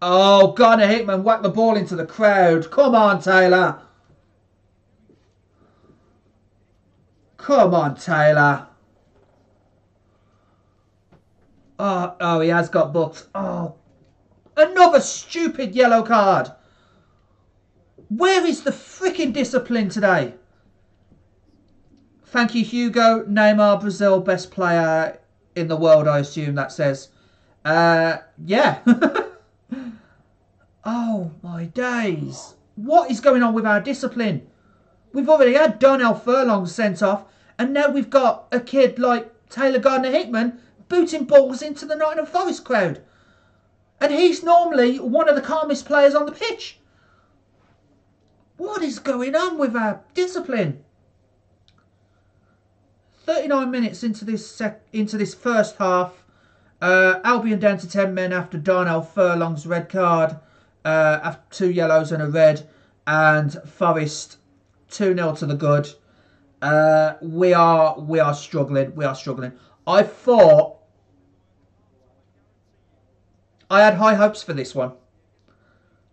Speaker 1: Oh, Gardner Hickman whacked the ball into the crowd. Come on, Taylor. Come on, Taylor. Oh, oh, he has got booked. Oh, another stupid yellow card. Where is the freaking discipline today? Thank you, Hugo. Neymar, Brazil, best player in the world, I assume that says. Uh, yeah. [LAUGHS] oh, my days. What is going on with our discipline? We've already had Darnell Furlong sent off, and now we've got a kid like Taylor Gardner Hickman booting balls into the Nottingham Forest crowd. And he's normally one of the calmest players on the pitch. What is going on with our discipline? 39 minutes into this sec- into this first half. Uh, Albion down to 10 men after Darnell Furlong's red card, uh, after two yellows and a red, and Forest 2 0 to the good. Uh, we are we are struggling. We are struggling. I thought I had high hopes for this one.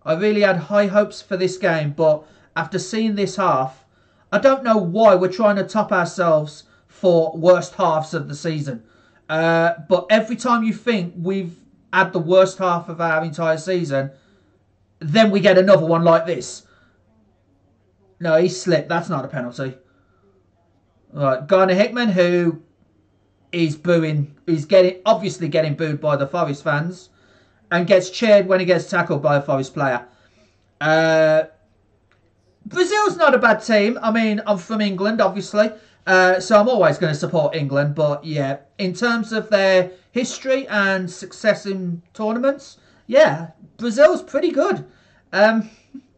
Speaker 1: I really had high hopes for this game, but after seeing this half, I don't know why we're trying to top ourselves for worst halves of the season. Uh, but every time you think we've had the worst half of our entire season, then we get another one like this. No, he slipped. That's not a penalty. Right, Gardner Hickman, who is booing, is getting obviously getting booed by the Forest fans, and gets cheered when he gets tackled by a Forest player. Uh, Brazil's not a bad team. I mean, I'm from England, obviously. Uh, so I'm always going to support England, but yeah, in terms of their history and success in tournaments, yeah, Brazil's pretty good. Um,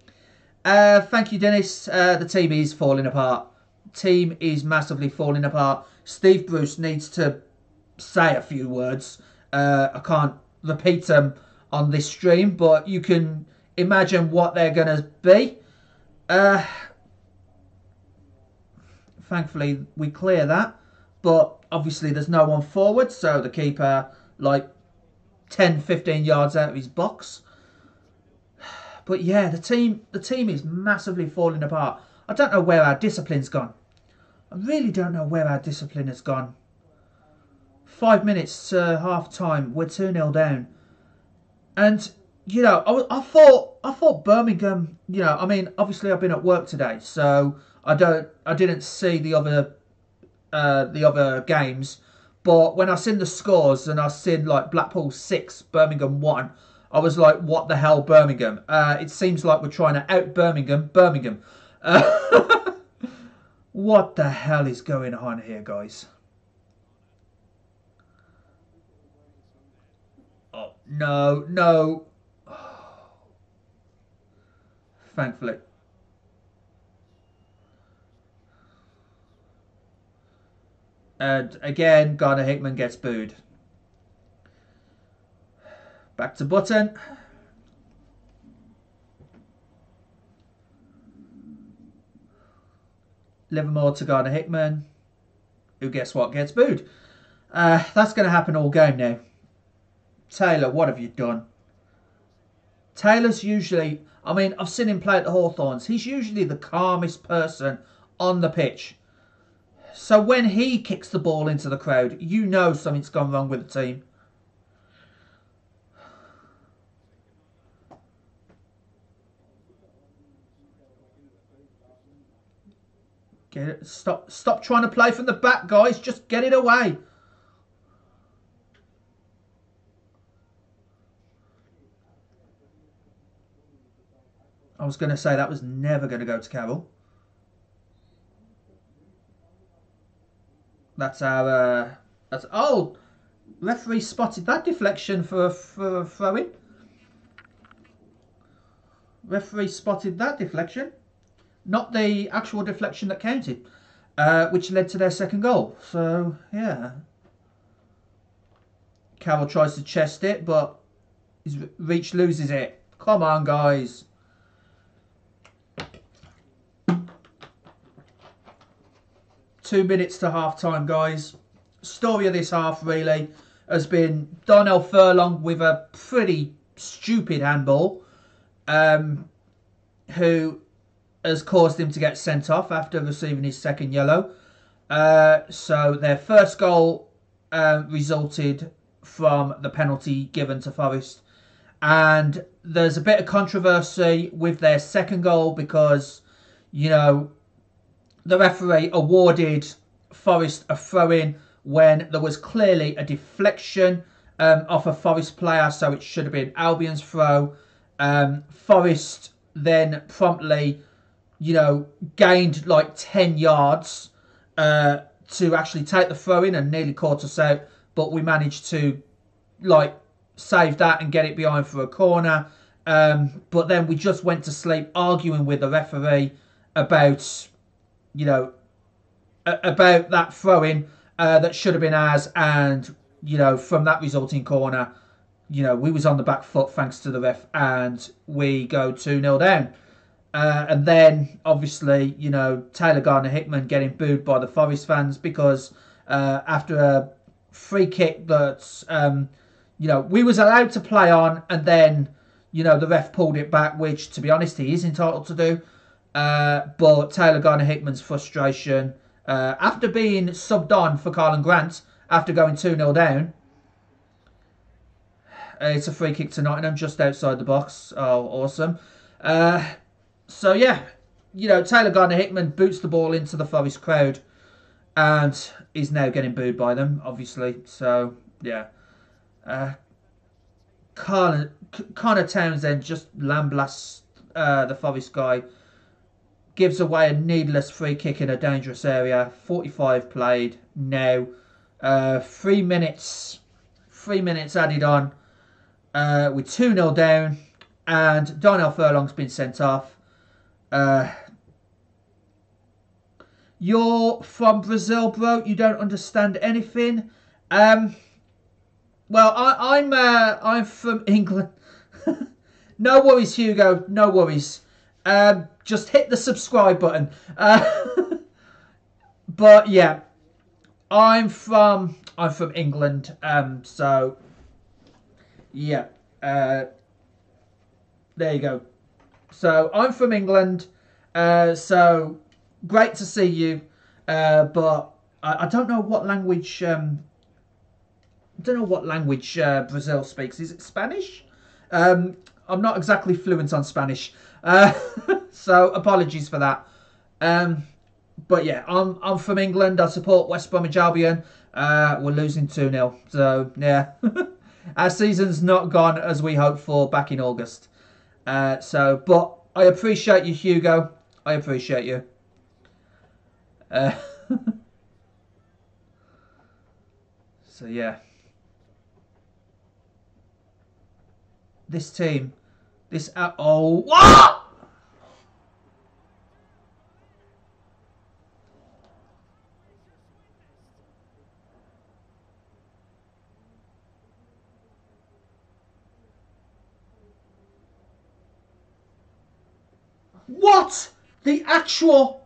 Speaker 1: [LAUGHS] uh, thank you, Dennis. Uh, the team is falling apart. Team is massively falling apart. Steve Bruce needs to say a few words. Uh, I can't repeat them on this stream, but you can imagine what they're going to be. Thankfully, we clear that, but obviously there's no one forward, so the keeper like 10, 15 yards out of his box. [SIGHS] But yeah, the team the team is massively falling apart. I don't know where our discipline's gone. I really don't know where our discipline has gone. Five minutes to half time, we're 2 0 down. And, you know, I, I thought I thought Birmingham, you know, I mean, obviously I've been at work today, so I don't I didn't see the other uh, the other games. But when I seen the scores and I seen like Blackpool six, Birmingham one, I was like, what the hell, Birmingham? Uh, it seems like we're trying to out Birmingham, Birmingham. Uh, [LAUGHS] what the hell is going on here, guys? Oh, no, no. [SIGHS] Thankfully. And again, Gardner Hickman gets booed. Back to Button. Livermore to Gardner Hickman. Who guess what? Gets booed. Uh, that's going to happen all game now. Taylor, what have you done? Taylor's usually, I mean, I've seen him play at the Hawthorns. He's usually the calmest person on the pitch. So when he kicks the ball into the crowd, you know something's gone wrong with the team. Get it. Stop. Stop trying to play from the back, guys. Just get it away. I was going to say that was never going to go to Carroll. That's our. Uh, that's oh, referee spotted that deflection for for a throw in. Referee spotted that deflection, not the actual deflection that counted, uh, which led to their second goal. So yeah, Carroll tries to chest it, but his reach loses it. Come on, guys. Two minutes to half time, guys. Story of this half, really, has been Darnell Furlong with a pretty stupid handball, um, who has caused him to get sent off after receiving his second yellow. Uh, so their first goal um, resulted from the penalty given to Forest. And there's a bit of controversy with their second goal because, you know, the referee awarded Forest a throw in when there was clearly a deflection um, off a Forest player, so it should have been Albion's throw. Um, Forest then promptly, you know, gained like 10 yards uh, to actually take the throw in and nearly caught us out, but we managed to like save that and get it behind for a corner. Um, but then we just went to sleep arguing with the referee about you know, about that throwing uh, that should have been ours, and you know, from that resulting corner, you know, we was on the back foot thanks to the ref, and we go two 0 down. Uh, and then, obviously, you know, Taylor Gardner Hickman getting booed by the Forest fans because uh, after a free kick that, um, you know, we was allowed to play on, and then, you know, the ref pulled it back, which, to be honest, he is entitled to do. Uh, but Taylor Gardner Hickman's frustration uh, after being subbed on for Karlan Grant after going 2 0 down. It's a free kick to Nottingham just outside the box. Oh, awesome. Uh, so, yeah, you know, Taylor Gardner Hickman boots the ball into the Forest crowd and is now getting booed by them, obviously. So, yeah. Uh, Connor, Conor Townsend just lamblasts uh, the Forest guy gives away a needless free kick in a dangerous area. 45 played now. Uh, three minutes, three minutes added on. Uh, with 2 0 down, and Darnell Furlong's been sent off. Uh, you're from Brazil, bro. You don't understand anything. Um, well, I, I'm uh, I'm from [LAUGHS] England. no worries, Hugo. No worries. Um, just hit the subscribe button. Uh, [LAUGHS] but yeah, I'm from I'm from England. Um, so yeah, uh, there you go. So I'm from England. Uh, so great to see you. Uh, but I, I, don't know what language. Um, I don't know what language uh, Brazil speaks. Is it Spanish? Um, I'm not exactly fluent on Spanish, uh, [LAUGHS] so apologies for that. Um, but yeah, I'm I'm from England. I support West Bromwich Albion. Uh, we're losing 2 0. So, yeah. [LAUGHS] Our season's not gone as we hoped for back in August. Uh, so, but I appreciate you, Hugo. I appreciate you. Uh, [LAUGHS] so, yeah. This team, this. Uh, oh, what? What? The actual...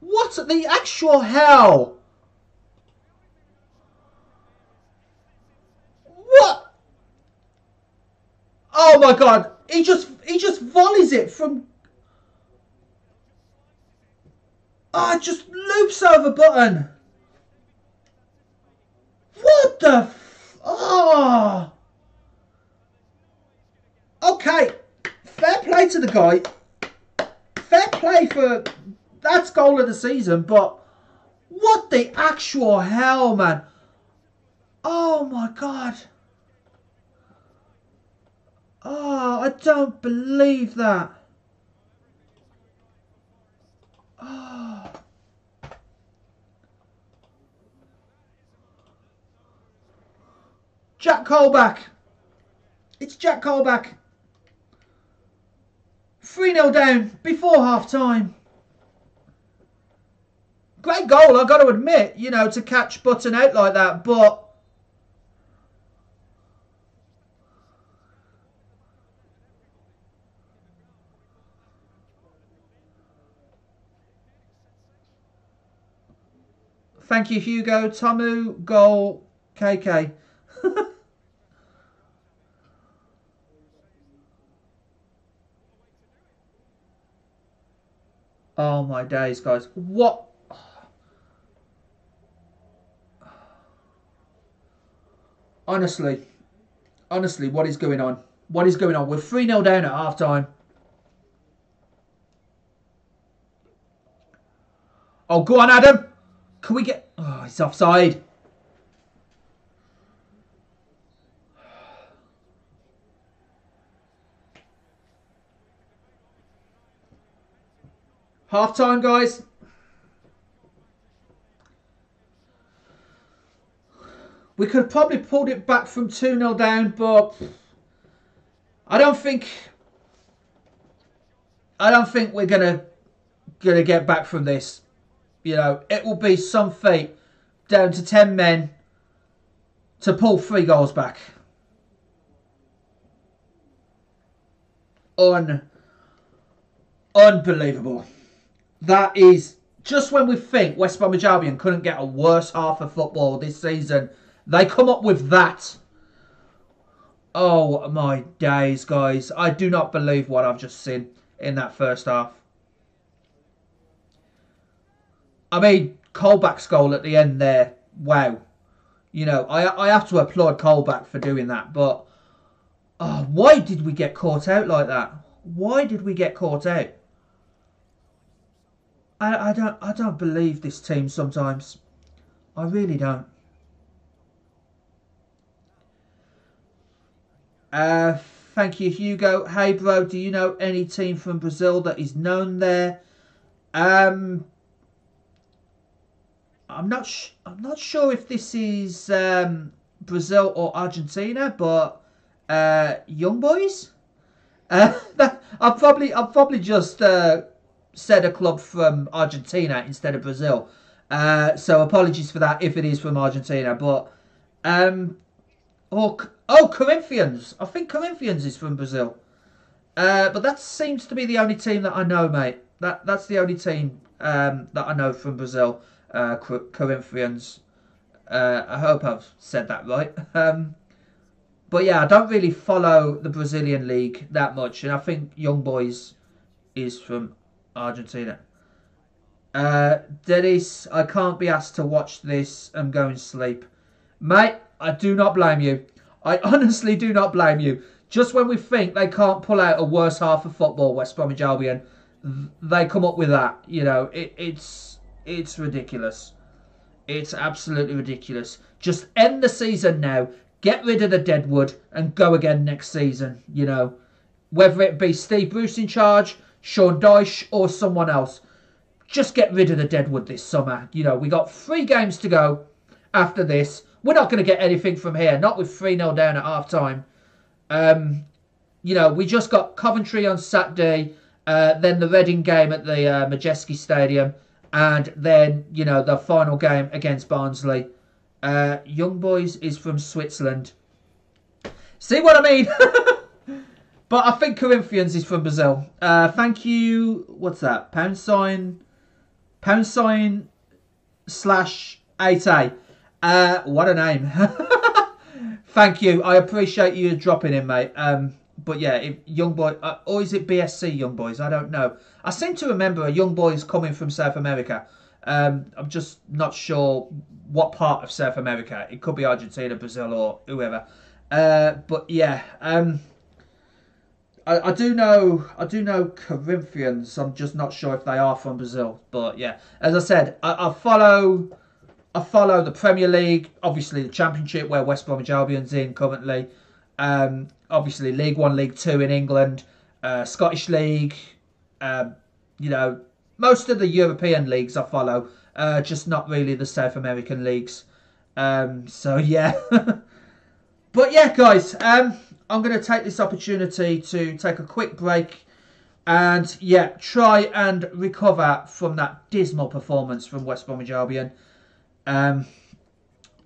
Speaker 1: What the actual hell? What? Oh my god. He just he just volleys it from Ah, oh, just loops over button. What the Oh. Okay, fair play to the guy. Fair play for that's goal of the season, but what the actual hell, man? Oh my god. Oh, I don't believe that. Oh. Jack Colback. It's Jack Colback. 3 0 down before half time. Great goal, I've got to admit, you know, to catch Button out like that, but. Thank you, Hugo. Tomu, goal, KK. [LAUGHS] Oh my days, guys. What? Honestly. Honestly, what is going on? What is going on? We're 3 0 down at half time. Oh, go on, Adam. Can we get... Oh, it's offside. Half time, guys. We could have probably pulled it back from 2 0 down, but I don't think. I don't think we're gonna gonna get back from this. You know, it will be some feat down to ten men to pull three goals back. Un unbelievable. That is just when we think West Bromwich Albion couldn't get a worse half of football this season, they come up with that. Oh my days, guys. I do not believe what I've just seen in that first half. I mean, Colback's goal at the end there. Wow. You know, I, I have to applaud Colback for doing that. But oh, why did we get caught out like that? Why did we get caught out? I, I don't I don't believe this team sometimes. I really don't. Uh, thank you, Hugo. Hey, bro, do you know any team from Brazil that is known there? Um, I'm not. I'm not sure if this is um, Brazil or Argentina, but uh, young boys. [LAUGHS] Uh, I'll probably. I'll probably just uh, said a club from Argentina instead of Brazil. Uh, so apologies for that if it is from Argentina. But um, or oh Corinthians, I think Corinthians is from Brazil. Uh, but that seems to be the only team that I know, mate. That that's the only team um, that I know from Brazil. Uh, Corinthians. Uh, I hope I've said that right. [LAUGHS] Um, but yeah, I don't really follow the Brazilian league that much, and I think Young Boys is from Argentina. Uh, Dennis, I can't be asked to watch this and go and sleep. Mate, I do not blame you. I [LAUGHS] honestly do not blame you. Just when we think they can't pull out a worse half of football, West Bromwich Albion, they come up with that. You know, it, it's it's ridiculous. It's absolutely ridiculous. Just end the season now. Get rid of the Deadwood and go again next season. You know, whether it be Steve Bruce in charge, Sean Dyche, or someone else. Just get rid of the Deadwood this summer. You know, we got three games to go after this. We're not going to get anything from here. Not with 3 0 down at half time. Um, you know, we just got Coventry on Saturday, uh, then the Reading game at the uh, Madejski Stadium, and then, you know, the final game against Barnsley. Uh, Young Boys is from Switzerland. See what I mean? [LAUGHS] but I think Corinthians is from Brazil. Uh, thank you. What's that? Pound sign. Pound sign slash 8A. Uh, what a name. [LAUGHS] Thank you. I appreciate you dropping in, mate. Um, but yeah, if young boy, uh, or is it BSC young boys? I don't know. I seem to remember a young boy is coming from South America. Um, I'm just not sure what part of South America. It could be Argentina, Brazil, or whoever. Uh, but yeah, um, I, I, do know I do know Corinthians. I'm just not sure if they are from Brazil. But yeah, as I said, I, I follow I follow the Premier League, obviously the Championship where West Bromwich Albion's in currently. Um, obviously League One, League Two in England, uh, Scottish League. Um, you know, most of the European leagues I follow, uh, just not really the South American leagues. Um, so [LAUGHS] yeah, but yeah, guys, um, I'm going to take this opportunity to take a quick break and yeah, try and recover from that dismal performance from West Bromwich Albion. Um,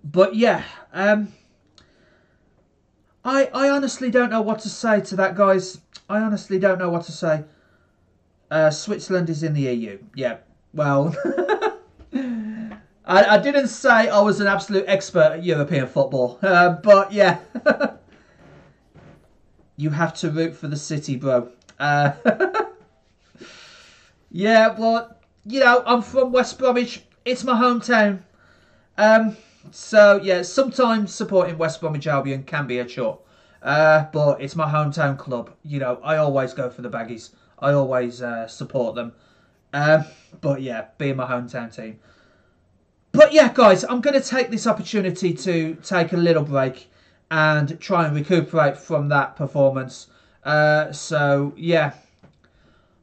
Speaker 1: but yeah, um, I I honestly don't know what to say to that, guys. I honestly don't know what to say. Uh, Switzerland is in the EU. Yeah. Well, [LAUGHS] I, I didn't say I was an absolute expert at European football, [LAUGHS] uh, but yeah. [LAUGHS] you have to root for the city, bro. Uh, yeah, well, you know, I'm from West Bromwich. It's my hometown. Um, so yeah, sometimes supporting West Bromwich Albion can be a chore. Uh, but it's my hometown club. You know, I always go for the baggies. I always uh, support them. Um, but yeah, being my hometown team. But yeah, guys, I'm going to take this opportunity to take a little break and try and recuperate from that performance. Uh, so yeah,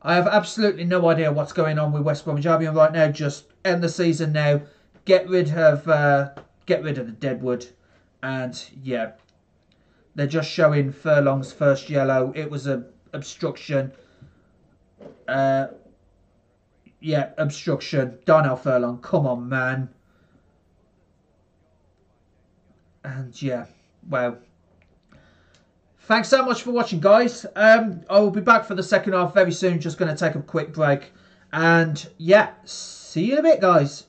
Speaker 1: I have absolutely no idea what's going on with West Bromwich Albion right now. Just end the season now get rid of uh, get rid of the deadwood, and yeah, they're just showing Furlong's first yellow. It was a obstruction. Uh, yeah, obstruction. Darnell Furlong, come on, man. And yeah, well, thanks so much for watching, guys. Um, I will be back for the second half very soon. Just going to take a quick break. And yeah, see you in a bit, guys.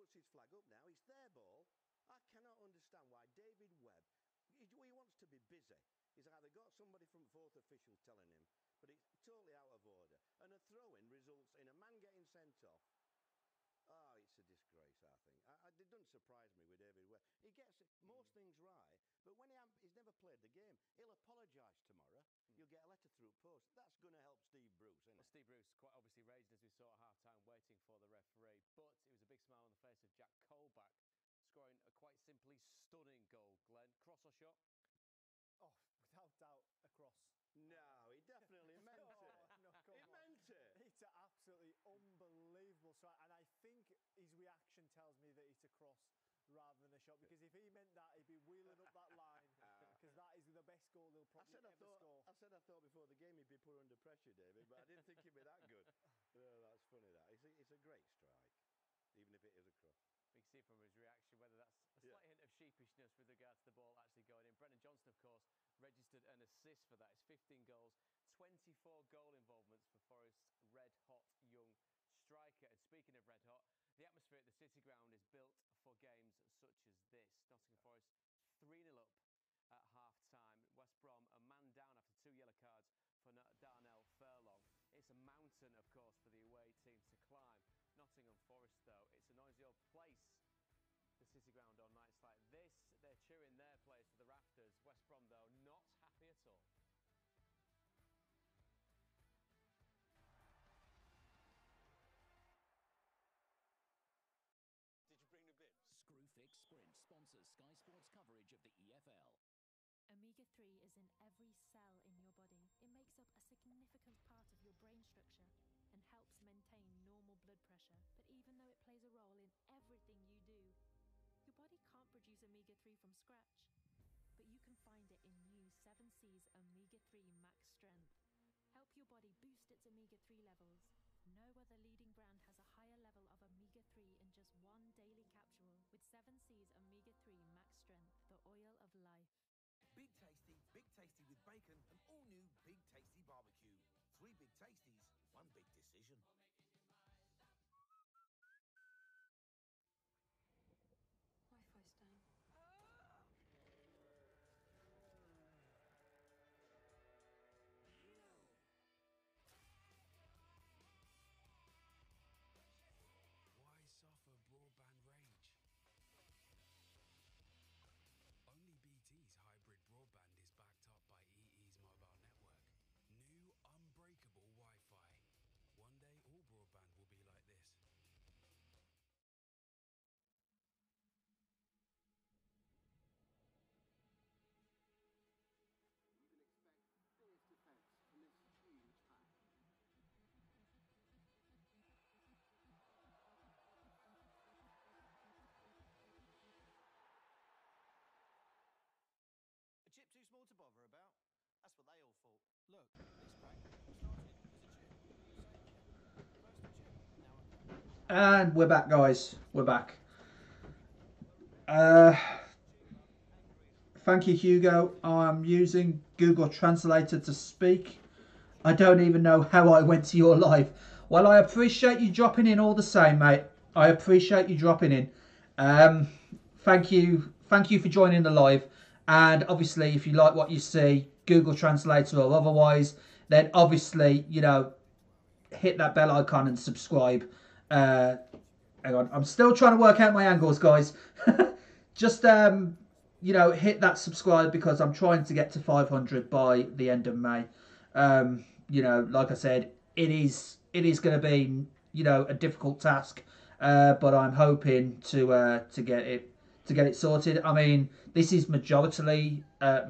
Speaker 2: Puts his flag up now. It's their ball. I cannot understand why David Webb he, he wants to be busy. He's either got somebody from fourth official telling him, but it's totally out of order. And a throw-in results in a man getting sent off. Oh, it's a disgrace, I think. I, I, it doesn't surprise me with David Webb. He gets most mm. things right, but when he he's never played the game, he'll apologise tomorrow. You'll get a letter through post. That's going to help Steve Bruce, isn't
Speaker 3: well,
Speaker 2: it?
Speaker 3: Steve Bruce quite obviously raised as we saw at half-time, waiting for the referee. But it was a big smile on the face of Jack Colback, scoring a quite simply stunning goal. Glenn, cross or shot?
Speaker 4: Oh, without doubt, a cross.
Speaker 2: No, he definitely [LAUGHS] meant
Speaker 4: oh,
Speaker 2: it.
Speaker 4: No,
Speaker 2: he
Speaker 4: on.
Speaker 2: meant it.
Speaker 4: It's an absolutely unbelievable strike, and I think his reaction tells me that it's a cross rather than a shot. Because if he meant that, he'd be wheeling up that [LAUGHS] line. Because that is the best goal he'll probably
Speaker 2: I said
Speaker 4: ever
Speaker 2: I thought,
Speaker 4: score.
Speaker 2: I said I thought before the game he'd be put under pressure, David, but I didn't think he'd be that good. [LAUGHS] Oh, that's funny. That it's a, it's a great strike, even if it is a cross.
Speaker 3: We can see from his reaction whether that's a slight yeah. hint of sheepishness with regard to the ball actually going in. Brennan Johnson, of course, registered an assist for that. It's 15 goals, 24 goal involvements for Forest's red hot young striker. And speaking of red hot, the atmosphere at the City Ground is built for games such as this. Nottingham Forest 3 0 up at half Brom a man down after two yellow cards for Darnell Furlong. It's a mountain, of course, for the away team to climb. Nottingham Forest, though, it's a noisy old place. The City Ground on nights like this, they're cheering their players to the rafters. West Brom, though,
Speaker 5: Omega-3 is in every cell in your body. It makes up a significant part of your brain structure and helps maintain normal blood pressure. But even though it plays a role in everything you do, your body can't produce omega-3 from scratch. But you can find it in new Seven Seas Omega-3 Max Strength. Help your body boost its omega-3 levels. No other leading brand has a higher level of omega-3 in just one daily capsule with Seven Seas Omega-3 Max Strength, the oil of life
Speaker 6: bacon, and all new Big Tasty barbecue. Three big tasties, one big decision.
Speaker 7: A
Speaker 1: And we're back, guys. We're back. Uh, thank you, Hugo. I'm using Google Translator to speak. I don't even know how I went to your live. Well, I appreciate you dropping in all the same, mate. I appreciate you dropping in. Um, thank you, thank you for joining the live. And obviously, if you like what you see, Google Translator or otherwise, then obviously, you know, hit that bell icon and subscribe. Uh, hang on, I'm still trying to work out my angles, guys. [LAUGHS] Just um, you know, hit that subscribe because I'm trying to get to 500 by the end of May. Um, you know, like I said, it is it is going to be you know a difficult task, uh, but I'm hoping to uh, to get it to get it sorted. I mean, this is majority uh.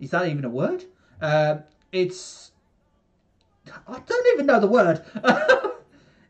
Speaker 1: Is that even a word? Uh, it's I don't even know the word. [LAUGHS]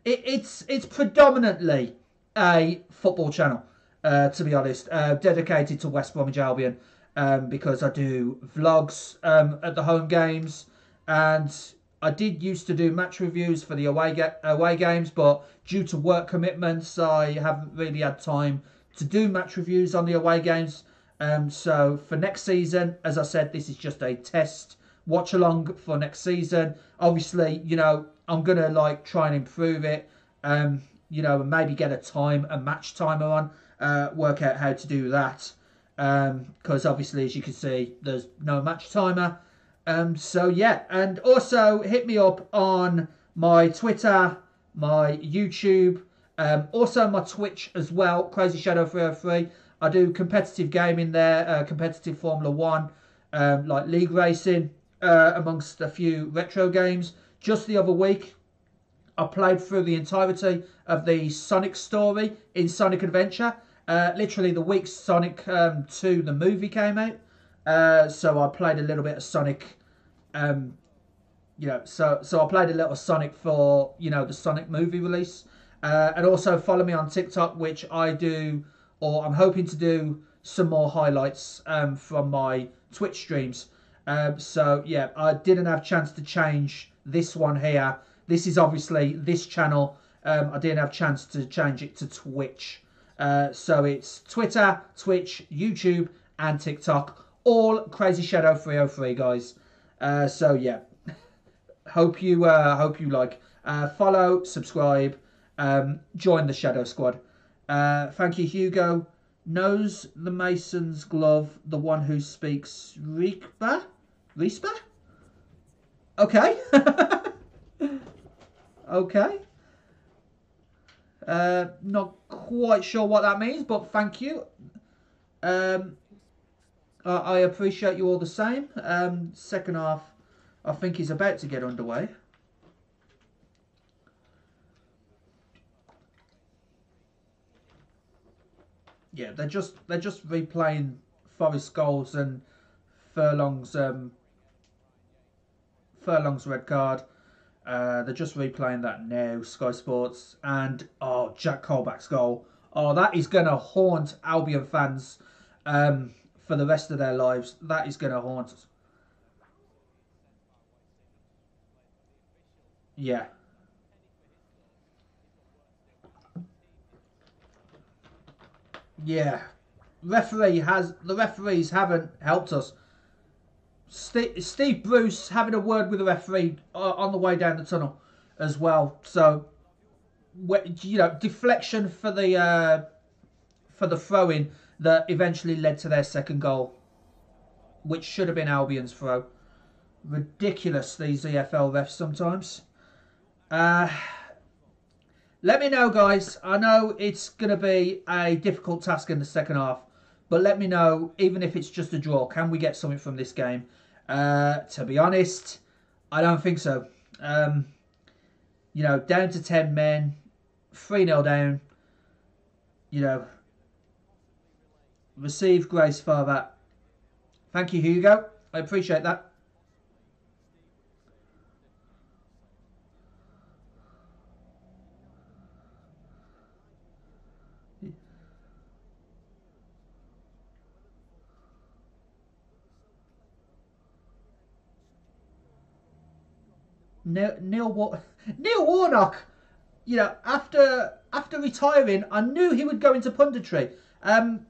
Speaker 1: it, it's it's predominantly a football channel, uh, to be honest, uh, dedicated to West Bromwich Albion um, because I do vlogs um, at the home games, and I did used to do match reviews for the away ga- away games, but due to work commitments, I haven't really had time to do match reviews on the away games. Um, so for next season, as I said, this is just a test watch along for next season. Obviously, you know, I'm gonna like try and improve it. Um, you know, and maybe get a time, a match timer on. Uh, work out how to do that. because obviously, as you can see, there's no match timer. Um, so yeah, and also hit me up on my Twitter, my YouTube, um, also my Twitch as well, Crazy Shadow 303. I do competitive gaming there, uh, competitive Formula One, um, like league racing, uh, amongst a few retro games. Just the other week, I played through the entirety of the Sonic story in Sonic Adventure. Uh, literally the week Sonic um, 2, the movie came out. Uh, so I played a little bit of Sonic. Um, you know, so so I played a little Sonic for you know the Sonic movie release, uh, and also follow me on TikTok, which I do, or I'm hoping to do some more highlights um, from my Twitch streams. Um, so yeah, I didn't have a chance to change this one here. This is obviously this channel. Um, I didn't have a chance to change it to Twitch. Uh, so it's Twitter, Twitch, YouTube, and TikTok. All Crazy Shadow 303, guys. Uh, so yeah, [LAUGHS] hope you uh, hope you like. Uh, follow, subscribe, um, join the Shadow Squad. Uh, thank you, Hugo. Knows the Mason's glove, the one who speaks Reekba? Rispa? Okay. [LAUGHS] okay. Uh, not quite sure what that means, but thank you. Um, uh, I appreciate you all the same. Um, second half, I think, is about to get underway. Yeah, they're just they're just replaying Forest goals and Furlong's um, Furlong's red card. Uh, they're just replaying that now, Sky Sports, and oh, Jack Colback's goal. Oh, that is going to haunt Albion fans um, for the rest of their lives. That is going to haunt us. Yeah. Yeah. Referee has the referees haven't helped us. Steve, Steve Bruce having a word with the referee uh, on the way down the tunnel as well. So, you know, deflection for the uh, for the throw-in that eventually led to their second goal, which should have been Albion's throw. Ridiculous these EFL refs sometimes. Uh, let me know, guys. I know it's going to be a difficult task in the second half, but let me know, even if it's just a draw, can we get something from this game? Uh, to be honest, I don't think so. Um, you know, down to 10 men, 3 0 down. You know, receive grace for that. Thank you, Hugo. I appreciate that. Neil Neil, Neil Warnock, you know, after after retiring, I knew he would go into punditry. Um,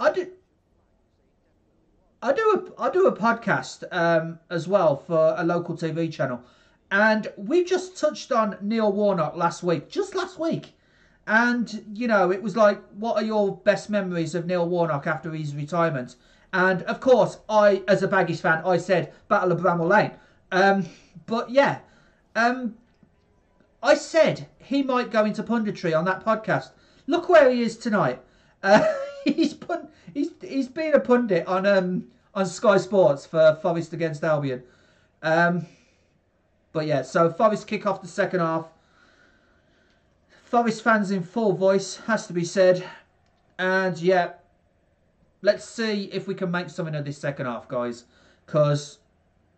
Speaker 1: I do. I do a I do a podcast um, as well for a local TV channel, and we just touched on Neil Warnock last week, just last week, and you know it was like, what are your best memories of Neil Warnock after his retirement? And of course, I, as a Baggies fan, I said Battle of Bramall Lane. Um, but yeah, um, I said he might go into punditry on that podcast. Look where he is tonight. Uh, [LAUGHS] he's pun- he's he's been a pundit on um on Sky Sports for Forest against Albion. Um, but yeah, so Forest kick off the second half. Forest fans in full voice has to be said, and yeah, let's see if we can make something of this second half, guys. Because,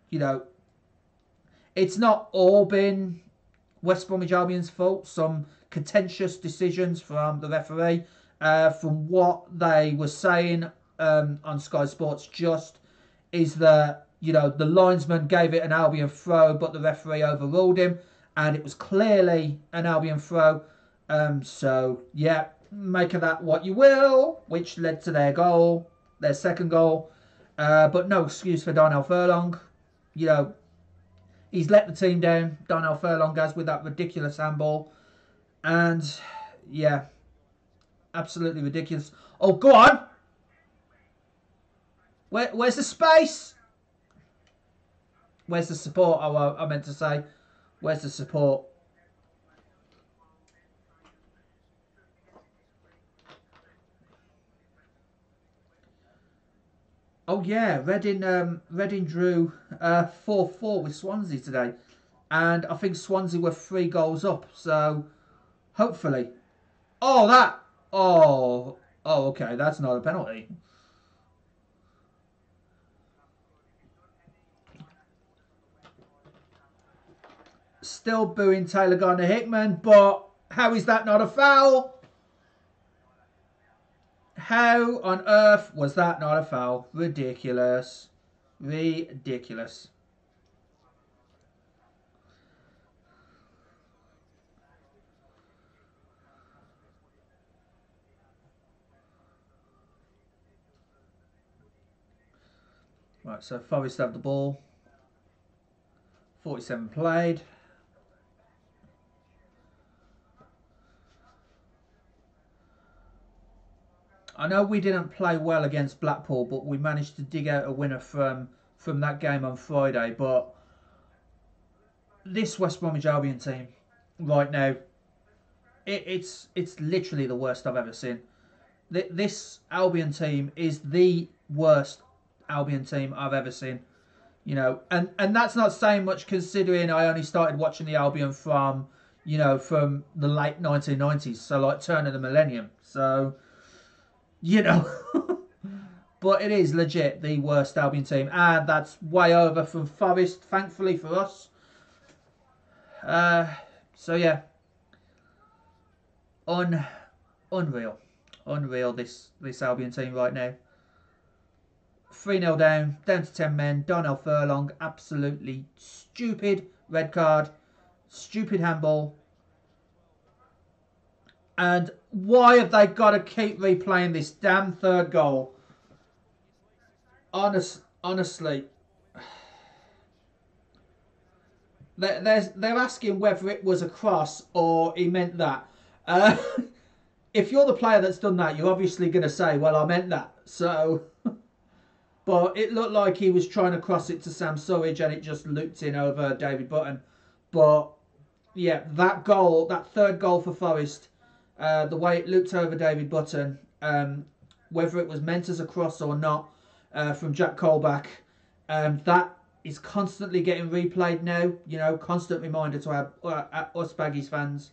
Speaker 1: you know, it's not all been West Bromwich Albion's fault. Some contentious decisions from the referee. Uh, from what they were saying um, on Sky Sports just is that, you know, the linesman gave it an Albion throw, but the referee overruled him. And it was clearly an Albion throw. Um, so, yeah, make of that what you will, which led to their goal, their second goal. Uh, but no excuse for Darnell Furlong. You know, he's let the team down. Darnell Furlong has with that ridiculous handball. And yeah, Absolutely ridiculous. Oh, go on. Where, where's the space? Where's the support? Oh, I meant to say, where's the support? Oh yeah, Reading um, Reading drew uh, four four with Swansea today, and I think Swansea were three goals up. So hopefully, oh that oh oh okay, that's not a penalty. Still booing Taylor Gardner Hickman, but how is that not a foul? How on earth was that not a foul? Ridiculous. Ridiculous. Right, so Forest have the ball. 47 played. I know we didn't play well against Blackpool, but we managed to dig out a winner from from that game on Friday. But this West Bromwich Albion team right now, it, it's it's literally the worst I've ever seen. This Albion team is the worst Albion team I've ever seen. You know, and and that's not saying much considering I only started watching the Albion from you know from the late 1990s, so like turn of the millennium. So you know. [LAUGHS] but it is legit the worst Albion team, and that's way over from Forest, thankfully for us. Uh, so yeah, un, unreal, unreal this this Albion team right now. 3 0 down, down to 10 men. Darnell Furlong, absolutely stupid red card, stupid handball. And why have they got to keep replaying this damn third goal? Honest, honestly, [SIGHS] they're, they're asking whether it was a cross or he meant that. Uh, [LAUGHS] if you're the player that's done that, you're obviously going to say, well, I meant that. So, [LAUGHS] but it looked like he was trying to cross it to Sam Surridge and it just looped in over David Button. But, yeah, that goal, that third goal for Forest, uh, the way it looked over David Button, um, whether it was meant as a cross or not, uh, from Jack Colback, um, that is constantly getting replayed now. You know, constant reminder to our, uh, us Baggies fans,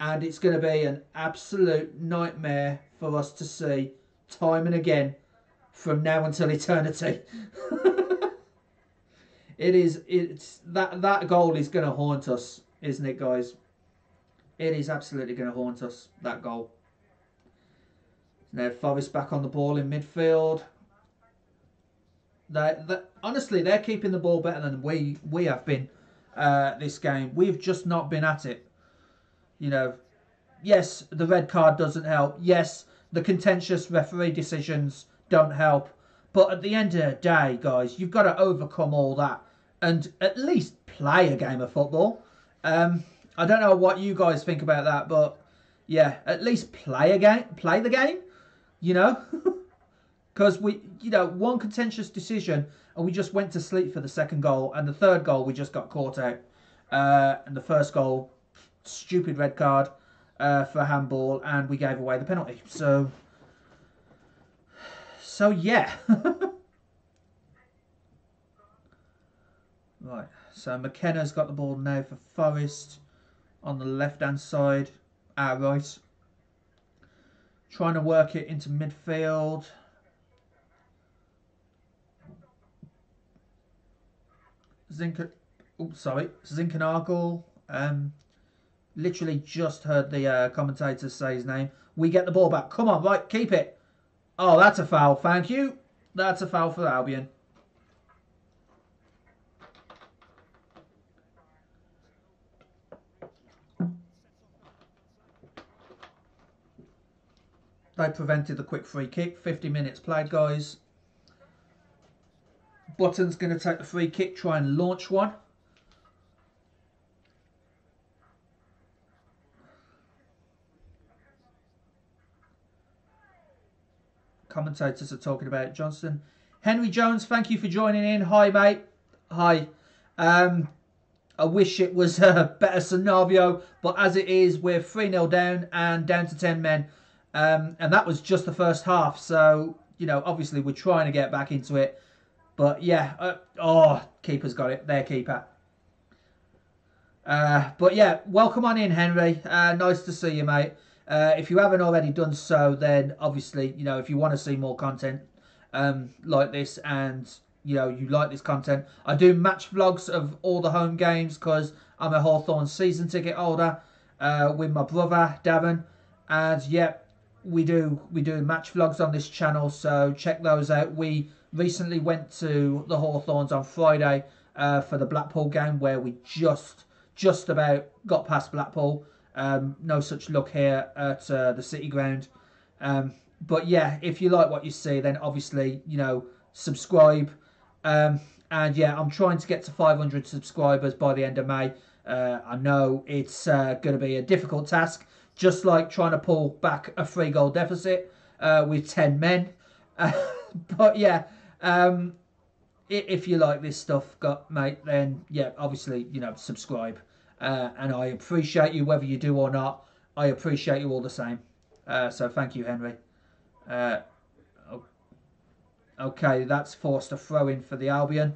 Speaker 1: and it's going to be an absolute nightmare for us to see time and again from now until eternity. [LAUGHS] it is. It's that that goal is going to haunt us, isn't it, guys? It is absolutely going to haunt us, that goal. Now Forest back on the ball in midfield. They, they, honestly, they're keeping the ball better than we we have been uh, this game. We've just not been at it. You know, yes, the red card doesn't help. Yes, the contentious referee decisions don't help. But at the end of the day, guys, you've got to overcome all that and at least play a game of football. Um, I don't know what you guys think about that, but yeah, at least play a game, play the game, you know, [LAUGHS] because we, you know, one contentious decision and we just went to sleep for the second goal, and the third goal we just got caught out, uh, and the first goal, stupid red card uh, for handball, and we gave away the penalty. So, so yeah. [LAUGHS] right, so McKenna's got the ball now for Forest on the left hand side, our right. Trying to work it into midfield. Zinka, oh sorry, Zinckernagel. Um, literally just heard the uh, commentator say his name. We get the ball back. Come on, right, keep it. Oh, that's a foul. Thank you. That's a foul for Albion. They prevented the quick free kick. 50 minutes played, guys. Button's going to take the free kick, try and launch one. commentators are talking about Johnson. Henry Jones, thank you for joining in. Hi, mate. Hi. Um, I wish it was a [LAUGHS] better scenario, but as it is, we're 3 0 down and down to 10 men. Um, and that was just the first half. So, you know, obviously we're trying to get back into it. But yeah, uh, oh, keeper's got it. Their keeper. Uh, but yeah, welcome on in, Henry. Uh, nice to see you, mate. Uh, if you haven't already done so, then obviously, you know, if you want to see more content um, like this and, you know, you like this content, I do match vlogs of all the home games because I'm a Hawthorn season ticket holder uh, with my brother, Darren. And yeah, we do we do match vlogs on this channel, so check those out. We recently went to the Hawthorns on Friday uh, for the Blackpool game where we just just about got past Blackpool. Um, no such luck here at uh, the City Ground. Um, but yeah, if you like what you see, then obviously, you know, subscribe. Um, and yeah, I'm trying to get to 500 subscribers by the end of May. Uh, I know it's uh, going to be a difficult task, just like trying to pull back a three goal deficit uh, with 10 men. [LAUGHS] but yeah, um, if you like this stuff, got mate, then yeah, obviously, you know, subscribe. Uh, and I appreciate you whether you do or not. I appreciate you all the same. Uh, so thank you, Henry. Uh, okay, that's forced a throw in for the Albion.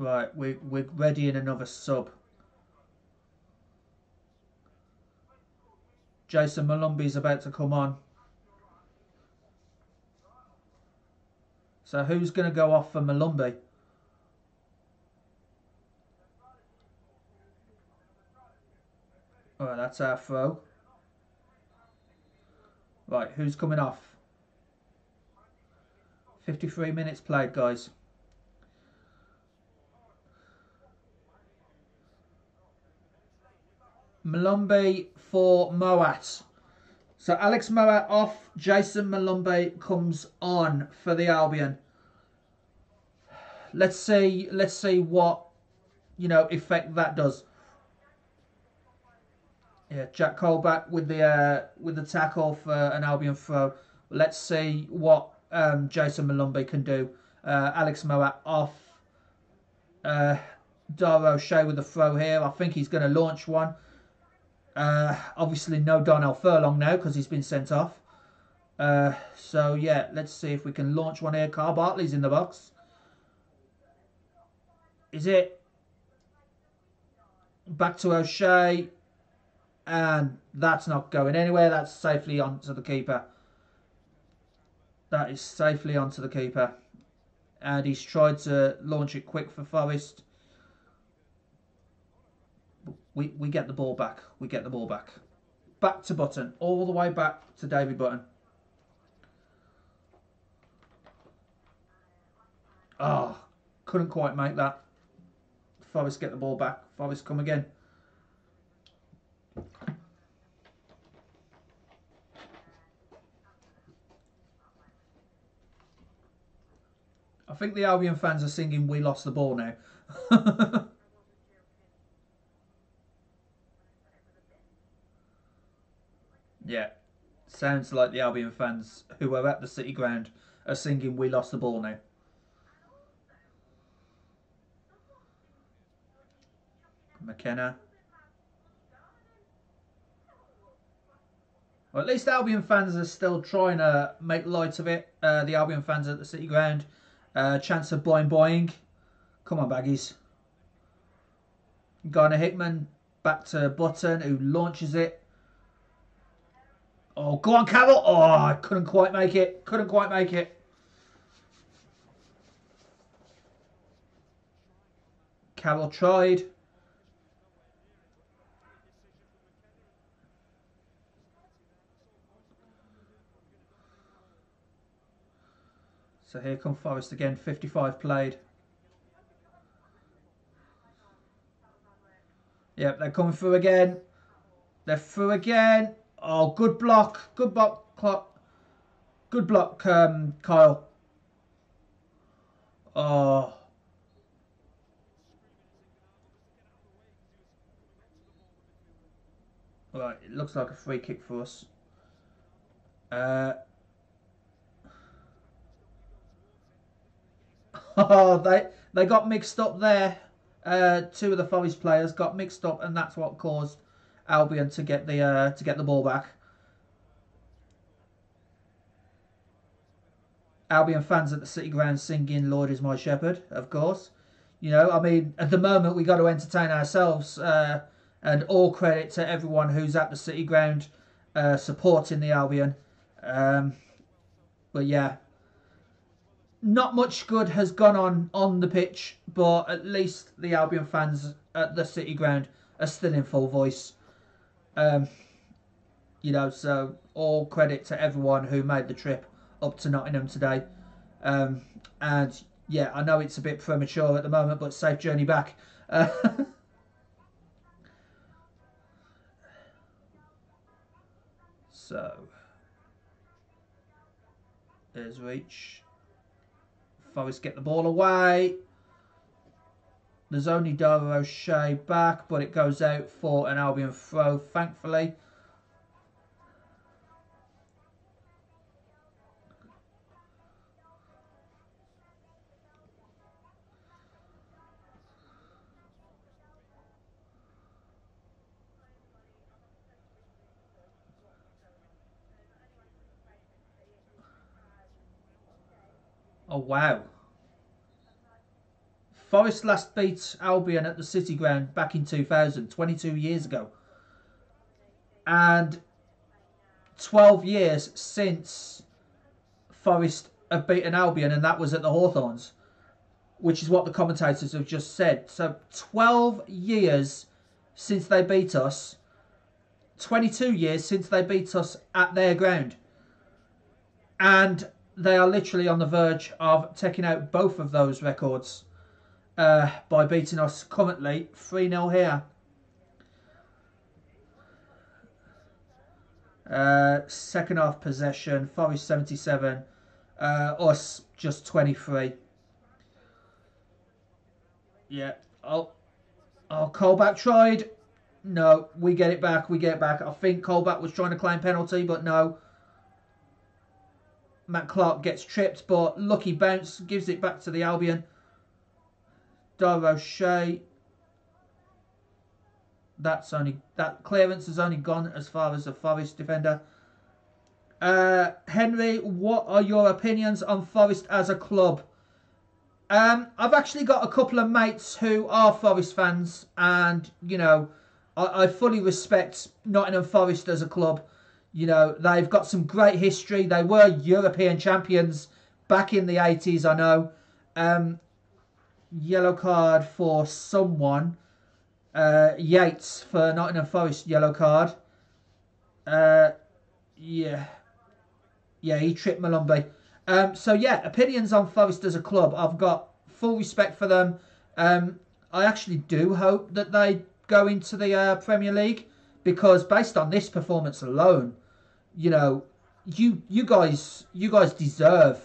Speaker 1: Right, we, we're ready in another sub. Jason Molumby's about to come on. So who's going to go off for Malumbi? Alright, that's our throw. Right, who's coming off? 53 minutes played, guys. Molumby for Mowatt. So Alex Mowatt off, Jason Molumby comes on for the Albion. Let's see let's see what you know effect that does. Yeah, Jack Colback with the uh, with the tackle for an Albion throw. Let's see what um, Jason Molumby can do. Uh, Alex Mowatt off. Uh, Dara O'Shea with the throw here. I think he's going to launch one. Uh, obviously, no Darnell Furlong now because he's been sent off. Uh, so, yeah, let's see if we can launch one here. Kyle Bartley's in the box. Is it? Back to O'Shea. And that's not going anywhere. That's safely onto the keeper. That is safely onto the keeper. And he's tried to launch it quick for Forest we, we get the ball back. We get the ball back. Back to Button. All the way back to David Button. Ah, oh, couldn't quite make that. Forest get the ball back. Forest come again. I think the Albion fans are singing We Lost the Ball now. [LAUGHS] Yeah. Sounds like the Albion fans who are at the City Ground are singing We Lost the Ball now. McKenna. Well, at least Albion fans are still trying to make light of it. Uh, the Albion fans at the City Ground. Uh, chance of blind buying. Come on, baggies. Gardner Hickman back to Button, who launches it. Oh, go on, Carroll. Oh, I couldn't quite make it. Couldn't quite make it. Carroll tried. So here come Forest again, 55 played. Yep, they're coming through again. They're through again. Oh, good block. Good block. Good block, um, Kyle. Oh. Right, it looks like a free kick for us. Uh, [LAUGHS] oh, they they got mixed up there. Uh, two of the Forest players got mixed up, and that's what caused Albion to get the uh, to get the ball back. Albion fans at the City Ground singing "Lord is my shepherd," of course. You know, I mean, at the moment we got to entertain ourselves, uh, and all credit to everyone who's at the City Ground uh, supporting the Albion. Um, but yeah, not much good has gone on on the pitch, but at least the Albion fans at the City Ground are still in full voice. Um, you know, so all credit to everyone who made the trip up to Nottingham today. Um, and yeah, I know it's a bit premature at the moment, but safe journey back. [LAUGHS] So, there's reach. Forest get the ball away. There's only Dara O'Shea back, but it goes out for an Albion throw, thankfully. Oh, wow. Forest last beat Albion at the City Ground back in 2000, 22 years ago. And 12 years since Forest have beaten Albion, and that was at the Hawthorns, which is what the commentators have just said. So 12 years since they beat us, 22 years since they beat us at their ground. And they are literally on the verge of taking out both of those records uh, by beating us currently 3 0 here. Uh, second half possession, Forest 77, uh, us just 23. Yeah. Oh, oh, Colback tried. No, we get it back. We get it back. I think Colback was trying to claim penalty, but no. Matt Clarke gets tripped, but lucky bounce gives it back to the Albion. Dara O'Shea. That's only that clearance has only gone as far as the Forest defender. Uh, Henry, what are your opinions on Forest as a club? Um, I've actually got a couple of mates who are Forest fans, and you know, I, I fully respect Nottingham Forest as a club. You know, they've got some great history. They were European champions back in the 80s, I know. Um, yellow card for someone. Uh, Yates for Nottingham Forest, yellow card. Uh, yeah. Yeah, he tripped Molumby. Um, so, yeah, opinions on Forest as a club. I've got full respect for them. Um, I actually do hope that they go into the uh, Premier League because based on this performance alone, you know, you you guys you guys deserve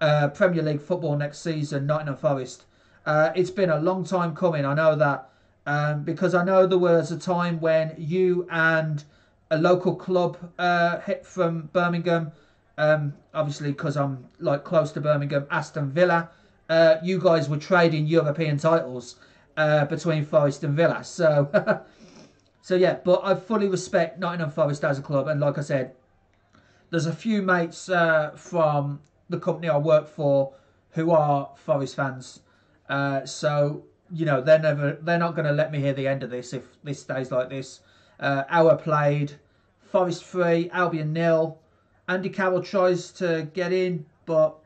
Speaker 1: uh, Premier League football next season, Nottingham Forest. Uh, it's been a long time coming. I know that um, because I know there was a time when you and a local club uh, hit from Birmingham, um, obviously because I'm like close to Birmingham, Aston Villa. Uh, you guys were trading European titles uh, between Forest and Villa. So, [LAUGHS] so yeah. But I fully respect Nottingham Forest as a club, and like I said, there's a few mates uh, from the company I work for who are Forest fans. Uh, so you know they're never they're not going to let me hear the end of this if this stays like this. Uh, hour played, Forest three, Albion nil. Andy Carroll tries to get in, but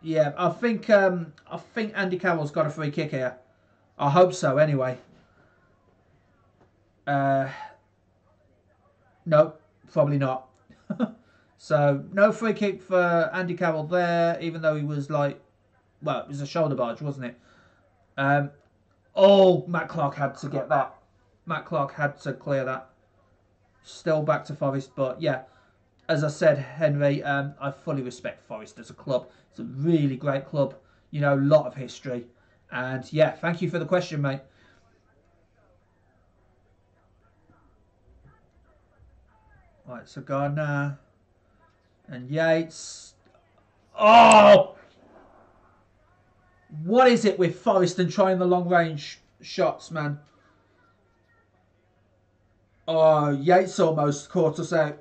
Speaker 1: yeah, I think um, I think Andy Carroll's got a free kick here. I hope so. Anyway. Uh, no, probably not. [LAUGHS] So no free kick for Andy Carroll there, even though he was like, well, it was a shoulder barge, wasn't it? Um, oh, Matt Clarke had to get that. Matt Clarke had to clear that. Still back to Forest, but yeah, as I said, Henry, um, I fully respect Forest as a club. It's a really great club, you know, lot of history. And yeah, thank you for the question, mate. Right, so Gardner and Yates. Oh! What is it with Forest and trying the long range shots, man? Oh, Yates almost caught us out.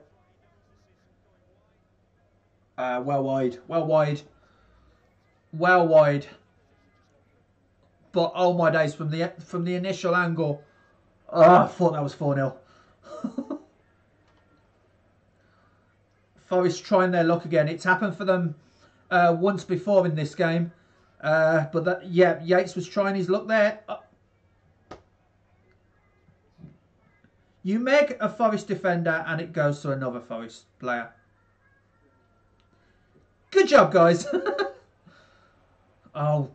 Speaker 1: Uh, well wide, well wide, well wide. But oh my days, from the from the initial angle, oh, I thought that was four 0 [LAUGHS] Forest trying their luck again. It's happened for them uh, once before in this game, uh, but that yeah, Yates was trying his luck there. Uh, you make a Forest defender, and it goes to another Forest player. Good job, guys. [LAUGHS] oh.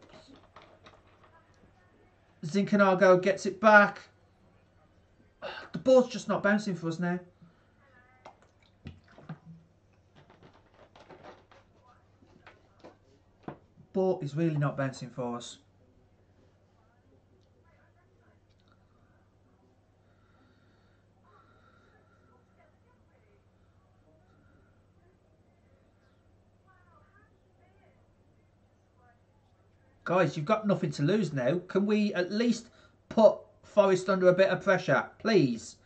Speaker 1: Zinchenko gets it back. The ball's just not bouncing for us now. Ball is really not bouncing for us. Guys, you've got nothing to lose now. Can we at least put Forest under a bit of pressure, please?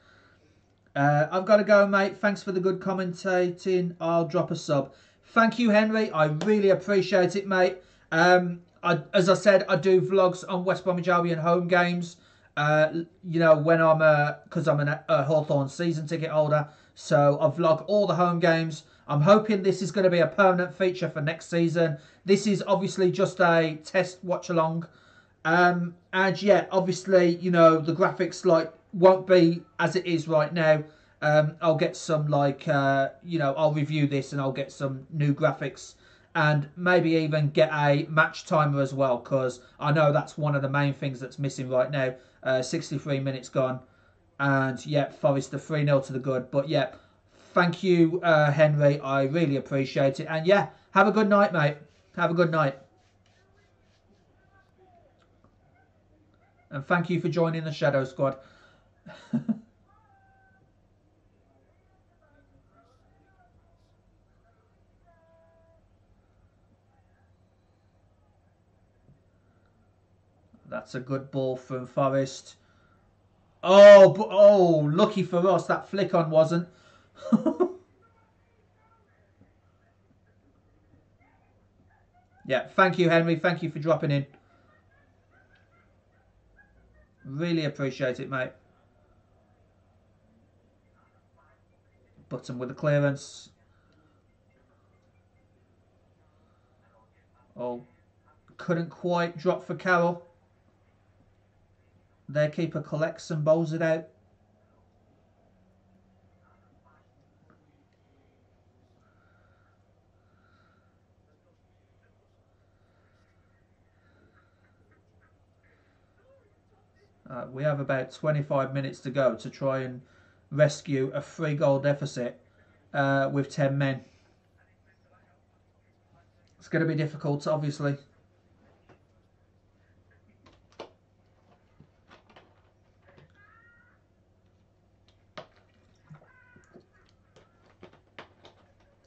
Speaker 1: Uh, I've got to go, mate. Thanks for the good commentating. I'll drop a sub. Thank you, Henry. I really appreciate it, mate. Um, I, as I said, I do vlogs on West Bromwich Albion home games. Uh, you know, when I'm a, because I'm a, a Hawthorn season ticket holder. So I vlog all the home games. I'm hoping this is going to be a permanent feature for next season. This is obviously just a test watch along. Um, and yeah, obviously, you know, the graphics like won't be as it is right now. Um, I'll get some like, uh, you know, I'll review this and I'll get some new graphics and maybe even get a match timer as well because I know that's one of the main things that's missing right now. Uh, 63 minutes gone. And yeah, Forest are 3 0 to the good. But yeah, thank you, uh, Henry. I really appreciate it. And yeah, have a good night, mate. Have a good night. And thank you for joining the Shadow Squad. [LAUGHS] That's a good ball from Forest. Oh, oh, lucky for us, that flick on wasn't. [LAUGHS] yeah, thank you, Henry. Thank you for dropping in. Really appreciate it, mate. Button with the clearance. Oh, couldn't quite drop for Carroll. Their keeper collects and bowls it out. Uh, we have about 25 minutes to go to try and rescue a three goal deficit uh, with 10 men. It's going to be difficult, obviously.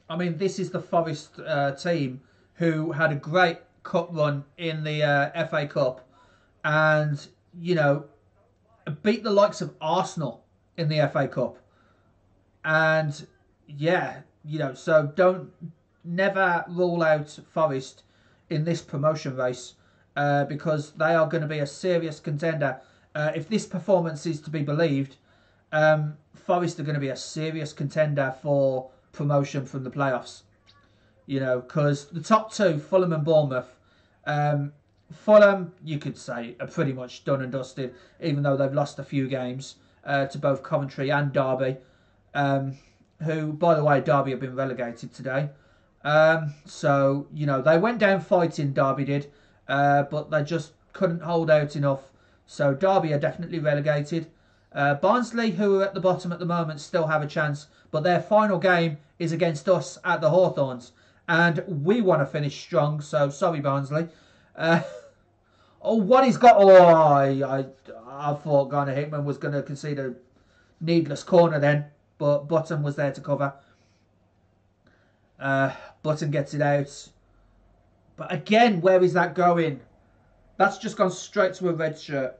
Speaker 1: I mean, this is the Forest uh, team who had a great cup run in the uh, FA Cup and, you know, beat the likes of Arsenal in the FA Cup. And, yeah, you know, so don't never rule out Forest in this promotion race uh, because they are going to be a serious contender. Uh, if this performance is to be believed, um, Forest are going to be a serious contender for promotion from the playoffs. You know, because the top two, Fulham and Bournemouth, um, Fulham, you could say, are pretty much done and dusted, even though they've lost a few games uh, to both Coventry and Derby, um, who, by the way, Derby have been relegated today. Um, so, you know, they went down fighting, Derby did, uh, but they just couldn't hold out enough. So, Derby are definitely relegated. Uh, Barnsley, who are at the bottom at the moment, still have a chance, but their final game is against us at the Hawthorns, and we want to finish strong. So sorry, Barnsley. Uh, [LAUGHS] oh, what he's got? Oh, I, I, I thought Gardner Hickman was going to concede a needless corner then. but Button was there to cover. Uh, Button gets it out. But again, where is that going? That's just gone straight to a red shirt.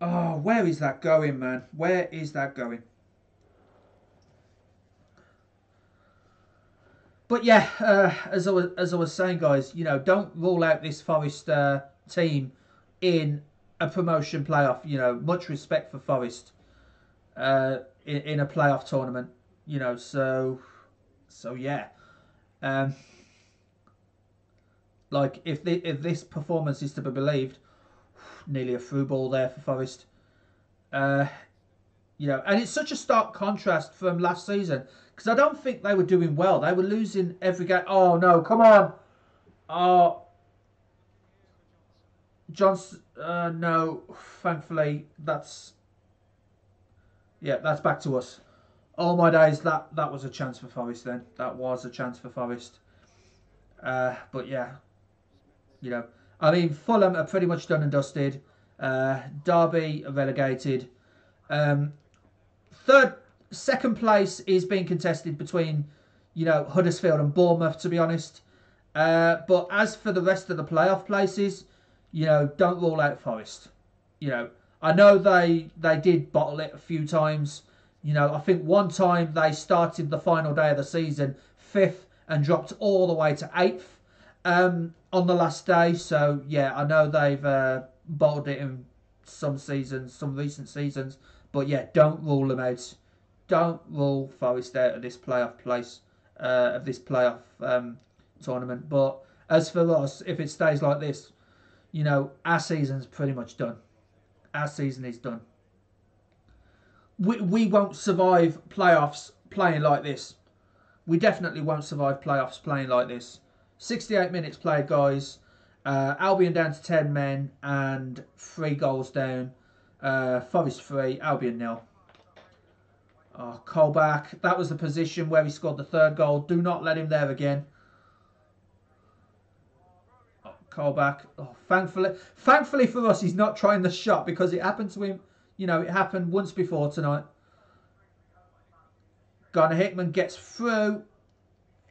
Speaker 1: Oh, where is that going, man? Where is that going? But yeah, uh, as I was as I was saying, guys, you know, don't rule out this Forest uh, team in a promotion playoff. You know, much respect for Forest uh, in, in a playoff tournament. You know, so so yeah, um, like if the, if this performance is to be believed, nearly a through ball there for Forest. Uh, you know, and it's such a stark contrast from last season because I don't think they were doing well. They were losing every game. Oh no, come on! Oh, Johnson. Uh, no, thankfully that's yeah, that's back to us. All my days, that that was a chance for Forest. Then that was a chance for Forest. Uh, but yeah, you know, I mean, Fulham are pretty much done and dusted. Uh, Derby are relegated. Um, third, second place is being contested between, you know, Huddersfield and Bournemouth. To be honest, uh, but as for the rest of the playoff places, you know, don't rule out Forest. You know, I know they they did bottle it a few times. You know, I think one time they started the final day of the season fifth and dropped all the way to eighth um, on the last day. So yeah, I know they've uh, bottled it in some seasons, some recent seasons. But yeah, don't rule them out. Don't rule Forest out of this playoff place uh, of this playoff um, tournament. But as for us, if it stays like this, you know, our season's pretty much done. Our season is done. We, we won't survive playoffs playing like this. We definitely won't survive playoffs playing like this. 68 minutes played, guys. Uh, Albion down to 10 men and three goals down. Uh, Forest 3, Albion nil. Oh, Colback. That was the position where he scored the third goal. Do not let him there again. Oh, Colback. Oh, thankfully, thankfully for us, he's not trying the shot because it happened to him. You know, it happened once before tonight. Gardner Hickman gets through.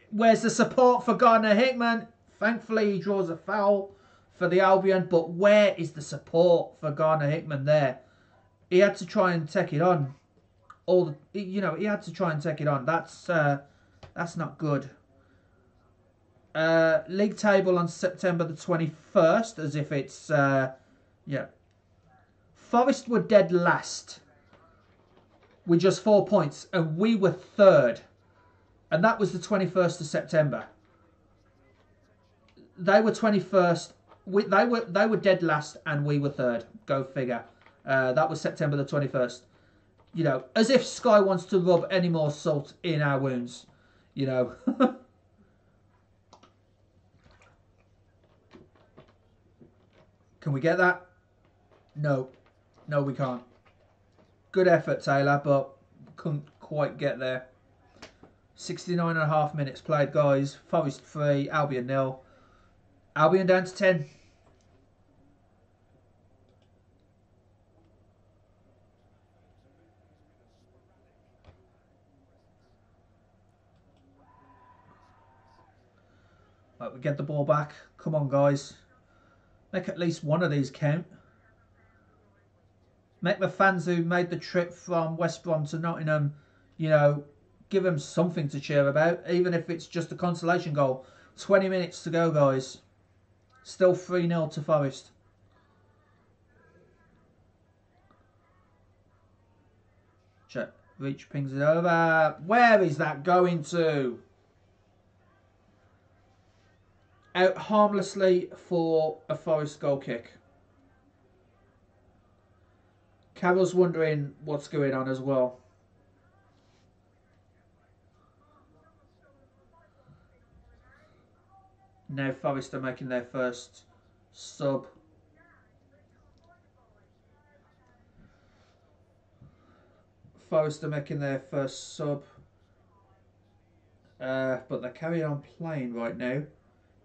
Speaker 1: Where's the support for Gardner Hickman? Thankfully, he draws a foul for the Albion, but where is the support for Gardner Hickman there? He had to try and take it on. All the, you know, he had to try and take it on. That's uh, that's not good. Uh, league table on September the twenty first, as if it's uh, yeah. Forest were dead last with just four points, and we were third, and that was the twenty first of September. They were twenty first we, they were they were dead last and we were third. Go figure. Uh, that was September the twenty first. You know, as if Sky wants to rub any more salt in our wounds. You know. [LAUGHS] Can we get that? No. No, we can't. Good effort, Taylor, but couldn't quite get there. 69 and a half minutes played, guys. Forest 3, Albion nil. Albion down to 10. Right, we get the ball back. Come on, guys. Make at least one of these count. Make the fans who made the trip from West Brom to Nottingham, you know, give them something to cheer about, even if it's just a consolation goal. 20 minutes to go, guys. Still 3 0 to Forest. Check. Reach pings it over. Where is that going to? out harmlessly for a Forest goal kick. Carroll's wondering what's going on as well. Now Forest are making their first sub. Forest are making their first sub. Uh, but they're carrying on playing right now.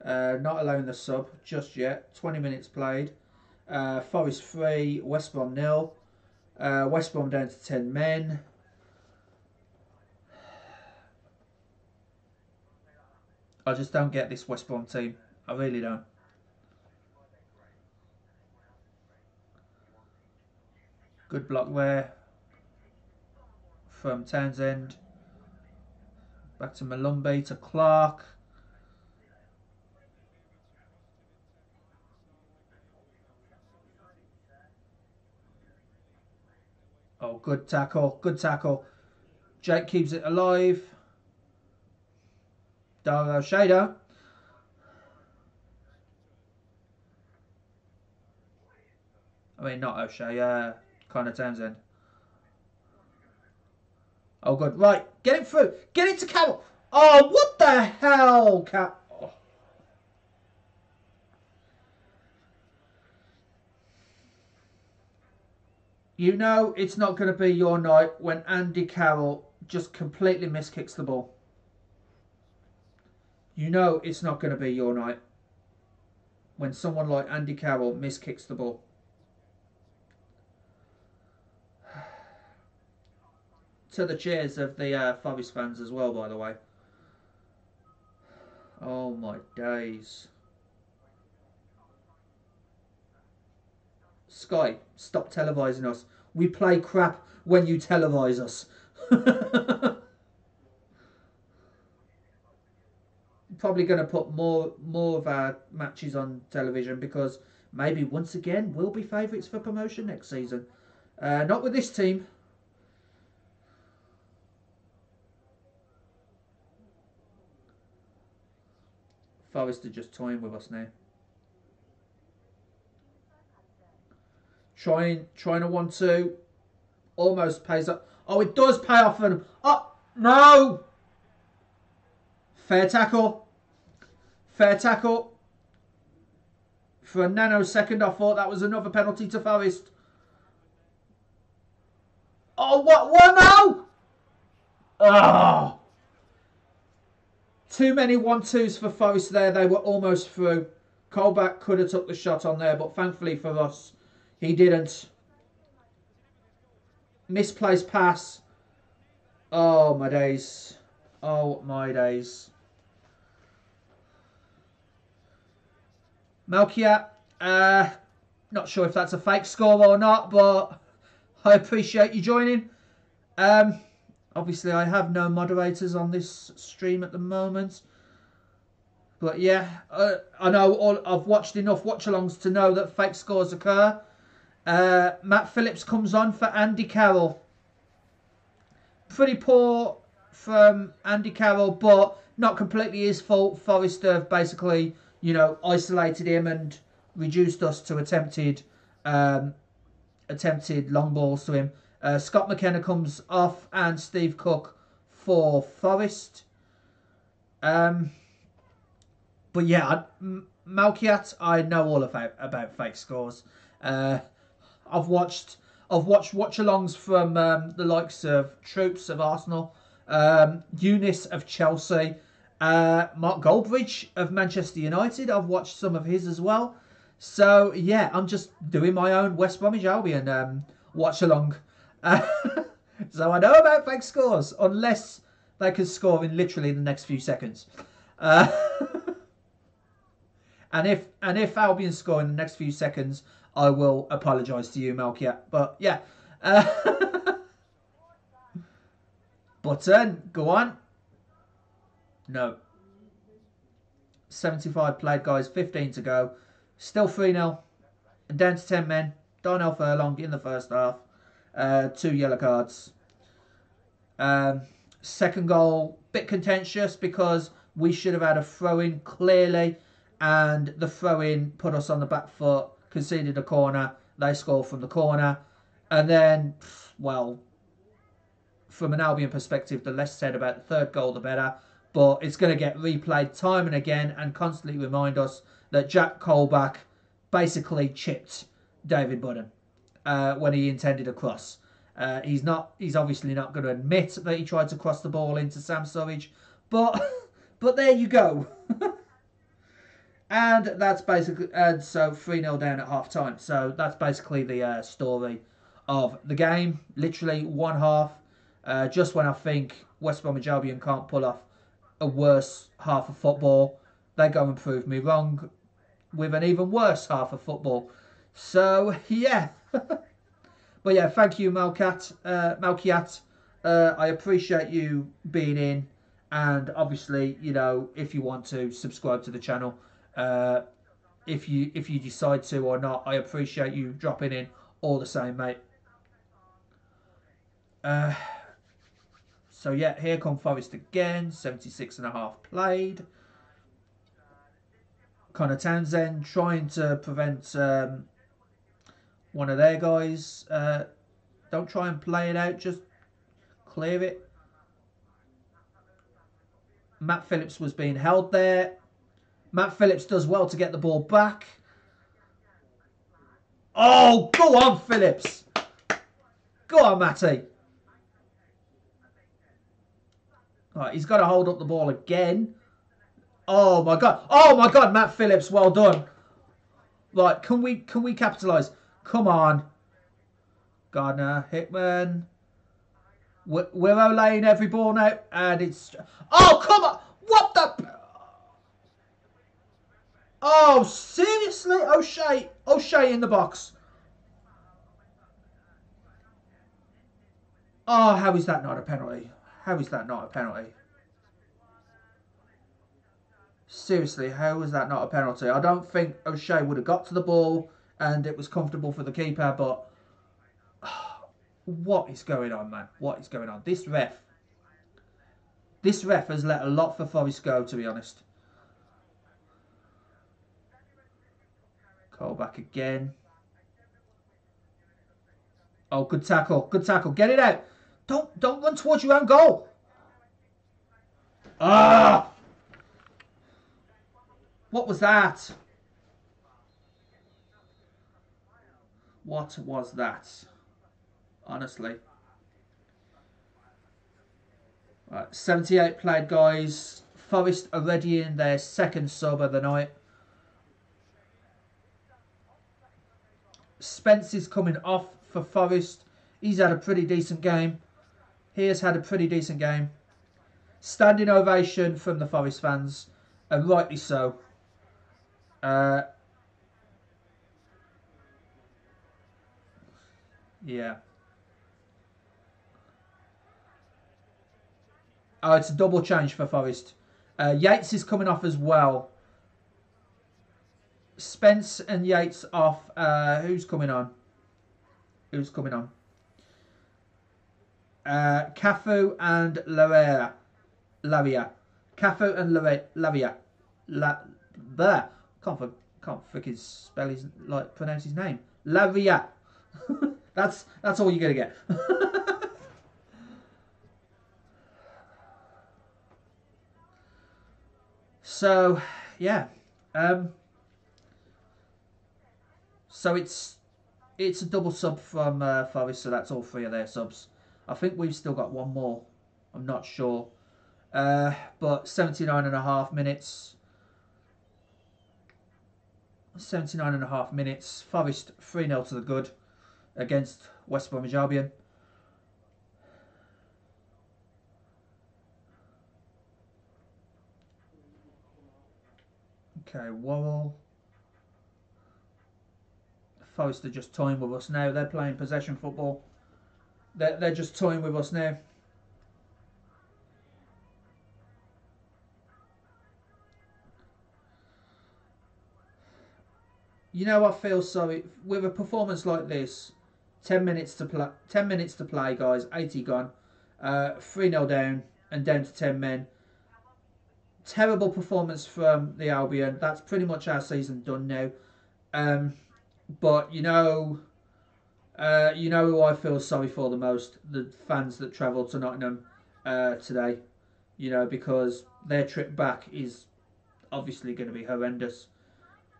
Speaker 1: Uh, not allowing the sub just yet. 20 minutes played. Uh, Forest 3, West Brom nil. Uh, West Brom down to 10 men. I just don't get this West Brom team. I really don't. Good block there from Townsend. Back to Molumby to Clarke. Oh, good tackle. Good tackle. Jake keeps it alive. Dara O'Shea. I mean, not O'Shea, uh, Conor Townsend. Oh, good. Right, get it through. Get it to Carroll. Oh, what the hell, Cat? You know it's not going to be your night when Andy Carroll just completely miskicks the ball. You know it's not going to be your night when someone like Andy Carroll miskicks the ball. [SIGHS] to the cheers of the uh, Forest fans as well, by the way. Oh my days. Sky, stop televising us. We play crap when you televise us. [LAUGHS] Probably going to put more more of our matches on television because maybe once again we'll be favourites for promotion next season. Uh, not with this team. Forest are just toying with us now. Trying, trying to one two, almost pays up. Oh, it does pay off for them. Oh no! Fair tackle. Fair tackle. For a nanosecond, I thought that was another penalty to Forest. Oh, what? What now? Oh. Ah. Too many one-twos for Forest there. They were almost through. Colback could have took the shot on there, but thankfully for us, he didn't. Misplaced pass. Oh, my days. Oh, my days. Malkia, uh, not sure if that's a fake score or not, but [LAUGHS] I appreciate you joining. Um, Obviously, I have no moderators on this stream at the moment. But yeah, uh, I know all, I've watched enough watch-alongs to know that fake scores occur. Uh, Matt Phillips comes on for Andy Carroll. Pretty poor from Andy Carroll, but not completely his fault. Forrester basically, you know, isolated him and reduced us to attempted um, attempted long balls to him. Uh, Scott McKenna comes off and Steve Cook for Forest. Um, but yeah, Malkiat, I know all about about fake scores. Uh, I've watched I've watched watch-alongs from um, the likes of Troopz of Arsenal, um, Eunice of Chelsea, uh, Mark Goldbridge of Manchester United. I've watched some of his as well. So yeah, I'm just doing my own West Bromwich Albion um, watch-along [LAUGHS] so I know about fake scores, unless they can score in literally the next few seconds. Uh, [LAUGHS] and if and if Albion score in the next few seconds, I will apologise to you, Malkia. But yeah. [LAUGHS] Uh, Button, go on. No. 75 played, guys. 15 to go. Still 3 0. And down to 10 men. Darnell Furlong in the first half. Uh, two yellow cards. Um, second goal, bit contentious because we should have had a throw in clearly, and the throw in put us on the back foot, conceded a corner. They score from the corner, and then, well, from an Albion perspective, the less said about the third goal, the better. But it's going to get replayed time and again and constantly remind us that Jack Colback basically chipped David Button uh, when he intended a cross. Uh, he's not. He's obviously not going to admit that he tried to cross the ball into Sam Surridge, but [LAUGHS] but there you go. [LAUGHS] and that's basically and so three 0 down at half time. So that's basically the uh, story of the game. Literally one half. Uh, just when I think West Bromwich Albion can't pull off a worse half of football, they go and prove me wrong with an even worse half of football. So [LAUGHS] yeah. [LAUGHS] but yeah, thank you, Malcat. Uh, Malkiat. Uh, I appreciate you being in, and obviously, you know, if you want to subscribe to the channel, uh, if you if you decide to or not, I appreciate you dropping in all the same, mate. Uh, so yeah, here come Forest again, 76 and a half played. Conor Townsend trying to prevent um, one of their guys. Uh, don't try and play it out, just clear it. Matt Phillips was being held there. Matt Phillips does well to get the ball back. Oh, go on, Phillips. Go on, Matty. Right, he's got to hold up the ball again. Oh my god. Oh my god, Matt Phillips, well done. Right, can we can we capitalise? Come on. Gardner, Hickman. We're, we're laying every ball now, and it's. Oh, come on! What the. Oh, seriously? O'Shea. O'Shea in the box. Oh, how is that not a penalty? How is that not a penalty? Seriously, how is that not a penalty? I don't think O'Shea would have got to the ball and it was comfortable for the keeper, but [SIGHS] what is going on, man? What is going on? This ref, this ref has let a lot for Forest go, to be honest. Colback again. Oh, good tackle, good tackle. Get it out. Don't don't run towards your own goal. Ah! What was that? What was that? Honestly. Right, 78 played, guys. Forest already in their second sub of the night. Spence is coming off for Forest. He's had a pretty decent game. He has had a pretty decent game. Standing ovation from the Forest fans, and rightly so. Uh, yeah. Oh, it's a double change for Forest. Uh, Yates is coming off as well. Spence and Yates off. Uh, who's coming on? Who's coming on? Uh, Cafu and Laria. Lavia. Cafu and Lavia. La. Can't can't freaking spell his like pronounce his name. Lavia. [LAUGHS] that's that's all you're gonna get. [LAUGHS] so yeah. Um so it's it's a double sub from uh, Forest, so that's all three of their subs. I think we've still got one more. I'm not sure. Uh, but 79 and a half minutes. 79 and a half minutes. Forest 3 0 to the good against West Bromwich Albion. Okay, Worrall. Forest are just toying with us now. They're playing possession football. They're, they're just toying with us now. You know, I feel sorry with a performance like this. Ten minutes to play. Ten minutes to play, guys. Eighty gone. Uh, three 0 down and down to ten men. Terrible performance from the Albion. That's pretty much our season done now. Um, but you know, uh, you know who I feel sorry for the most? The fans that travelled to Nottingham uh, today. You know, because their trip back is obviously going to be horrendous.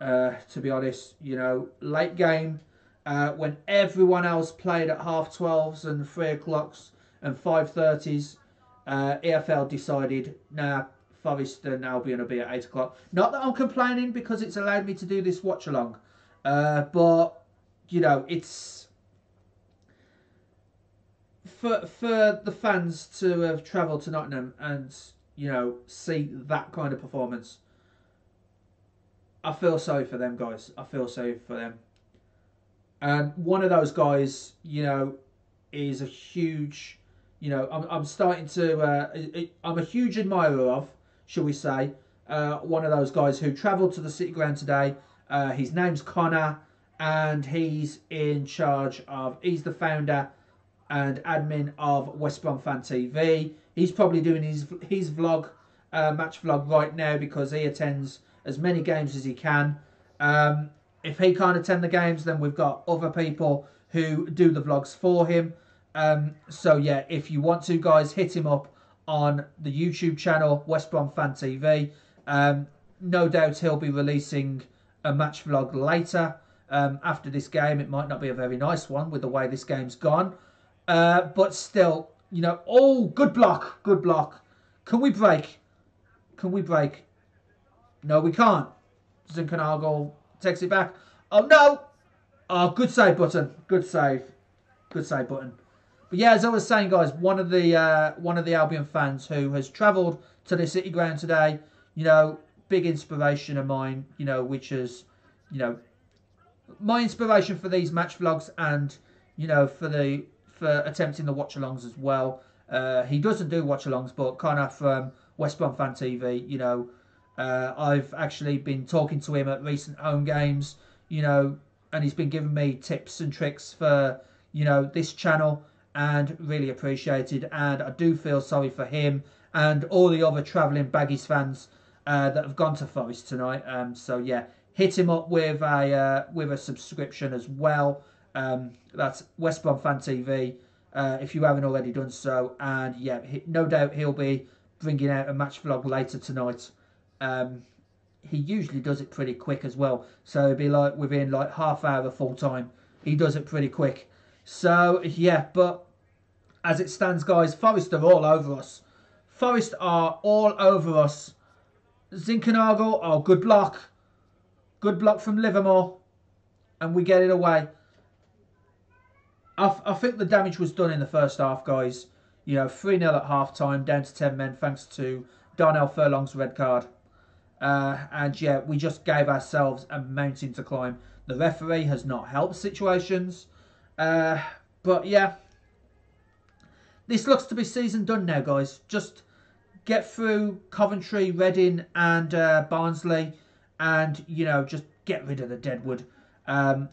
Speaker 1: Uh, to be honest, you know, late game uh, when everyone else played at half twelves and three o'clocks and five thirties, uh, EFL decided, nah, Forest and Albion will be at eight o'clock. Not that I'm complaining because it's allowed me to do this watch along, but you know, it's for for the fans to have travelled to Nottingham and you know, see that kind of performance. I feel sorry for them guys. I feel sorry for them. And one of those guys, you know, is a huge, you know, I'm, I'm starting to, uh, I'm a huge admirer of, shall we say, uh, one of those guys who travelled to the City Ground today. Uh, his name's Connor, and he's in charge of, he's the founder and admin of West Brom Fan TV. He's probably doing his his vlog, uh, match vlog right now because he attends as many games as he can. Um, if he can't attend the games, then we've got other people who do the vlogs for him. Um, so yeah, if you want to, guys, hit him up on the YouTube channel West Brom Fan TV. Um, no doubt he'll be releasing a match vlog later um, after this game. It might not be a very nice one with the way this game's gone, uh, but still, you know. Oh, good block, good block. Can we break? Can we break? No, we can't. Zinchenko takes it back. Oh no! Oh, good save button. Good save. Good save button. But yeah, as I was saying, guys, one of the uh, one of the Albion fans who has travelled to the City Ground today, you know, big inspiration of mine, you know, which is, you know, my inspiration for these match vlogs and, you know, for the for attempting the watch-alongs as well. Uh, he doesn't do watch-alongs, but Connor from West Brom Fan TV, you know, uh, I've actually been talking to him at recent home games, you know, and he's been giving me tips and tricks for, you know, this channel and really appreciated. And I do feel sorry for him and all the other travelling Baggies fans uh, that have gone to Forest tonight. Um, so yeah, hit him up with a uh, with a subscription as well. Um, that's West Brom Fan TV. Uh, if you haven't already done so, and yeah, he, no doubt he'll be bringing out a match vlog later tonight. Um, he usually does it pretty quick as well, so it'd be like within like half hour full time. He does it pretty quick. So yeah, but as it stands, guys, Forest are all over us. Forest are all over us. Zinchenko, oh, good block. Good block from Livermore. And we get it away. I, I think the damage was done in the first half, guys. You know, 3-0 at half-time, down to 10 men, thanks to Darnell Furlong's red card. Uh, and yeah, we just gave ourselves a mountain to climb. The referee has not helped situations. Uh, but yeah, this looks to be season done now, guys. Just get through Coventry, Reading, and uh, Barnsley, and you know just get rid of the Deadwood. Um,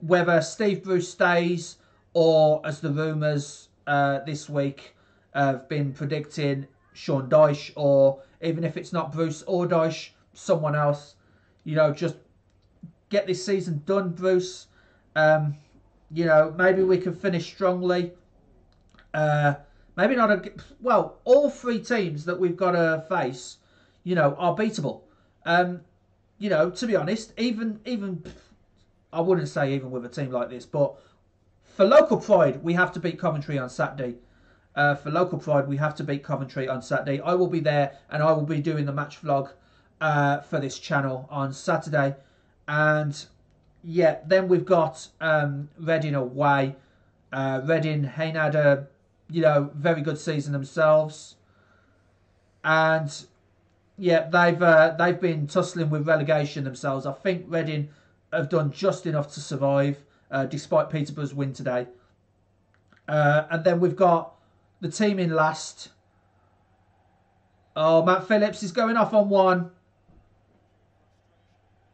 Speaker 1: whether Steve Bruce stays or, as the rumours uh, this week have been predicting, Sean Dyche, or even if it's not Bruce or Dyche, someone else, you know, just get this season done, Bruce. Um, you know, maybe we can finish strongly. Uh, maybe not a well. All three teams that we've got to face, you know, are beatable. Um, you know, to be honest, even even I wouldn't say even with a team like this, but for local pride, we have to beat Coventry on Saturday. Uh, for local pride, we have to beat Coventry on Saturday. I will be there, and I will be doing the match vlog uh, for this channel on Saturday. And yeah, then we've got um, Reading away. Uh, Reading, Hain had a you know, very good season themselves. And yeah, they've uh, they've been tussling with relegation themselves. I think Reading have done just enough to survive, uh, despite Peterborough's win today. Uh, and then we've got the team in last. Oh, Matt Phillips is going off on one.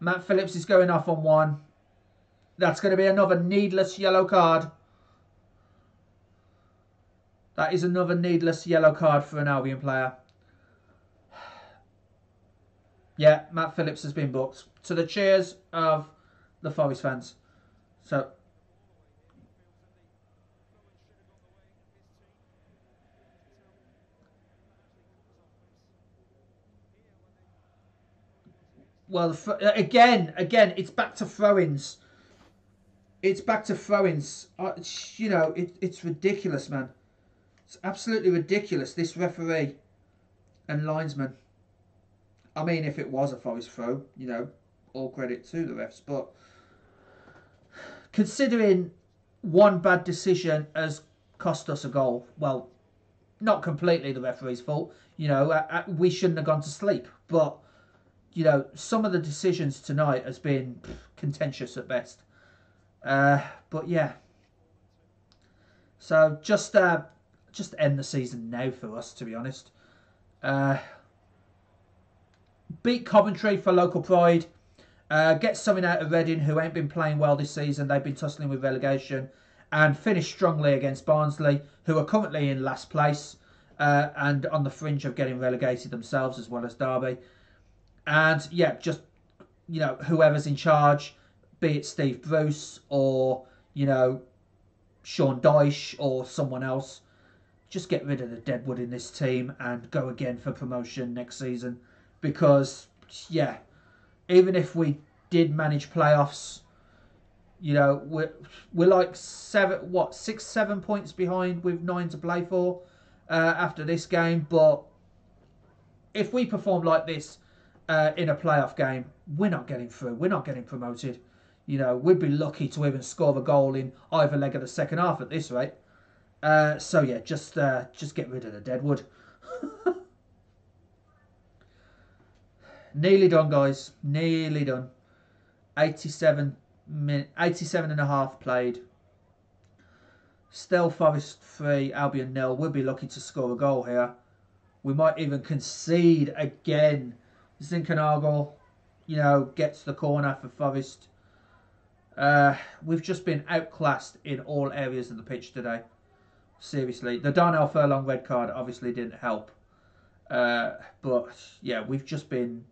Speaker 1: Matt Phillips is going off on one. That's going to be another needless yellow card. That is another needless yellow card for an Albion player. [SIGHS] Yeah, Matt Phillips has been booked. To the cheers of the Forest fans. So. Well, again, again, it's back to throw-ins. It's back to throw-ins. Uh, you know, it, it's ridiculous, man. It's absolutely ridiculous, this referee and linesman. I mean, if it was a Forest throw, you know, all credit to the refs. But considering one bad decision has cost us a goal, well, not completely the referee's fault. You know, uh, uh, we shouldn't have gone to sleep, but you know, some of the decisions tonight has been pff, contentious at best. Uh, but yeah. So just uh, just end the season now for us, to be honest. Uh, beat Coventry for local pride. Uh, get something out of Reading, who ain't been playing well this season. They've been tussling with relegation. And finish strongly against Barnsley, who are currently in last place uh, and on the fringe of getting relegated themselves, as well as Derby. And yeah, just you know, whoever's in charge, be it Steve Bruce or you know Sean Dyche or someone else, just get rid of the deadwood in this team and go again for promotion next season. Because yeah, even if we did manage playoffs, you know we're we're like seven, what six, seven points behind with nine to play for uh, after this game. But if we perform like this uh, in a playoff game, we're not getting through. We're not getting promoted. You know, we'd be lucky to even score a goal in either leg of the second half at this rate. Uh, so yeah, just uh, just get rid of the deadwood. [LAUGHS] Nearly done, guys. Nearly done. 87 min 87 and a half played. Still Forest 3, Albion nil. We'll be lucky to score a goal here. We might even concede again. Zinckernagel, you know, gets the corner for Forest. Uh, we've just been outclassed in all areas of the pitch today. Seriously. The Darnell Furlong red card obviously didn't help. Uh, but, yeah, we've just been...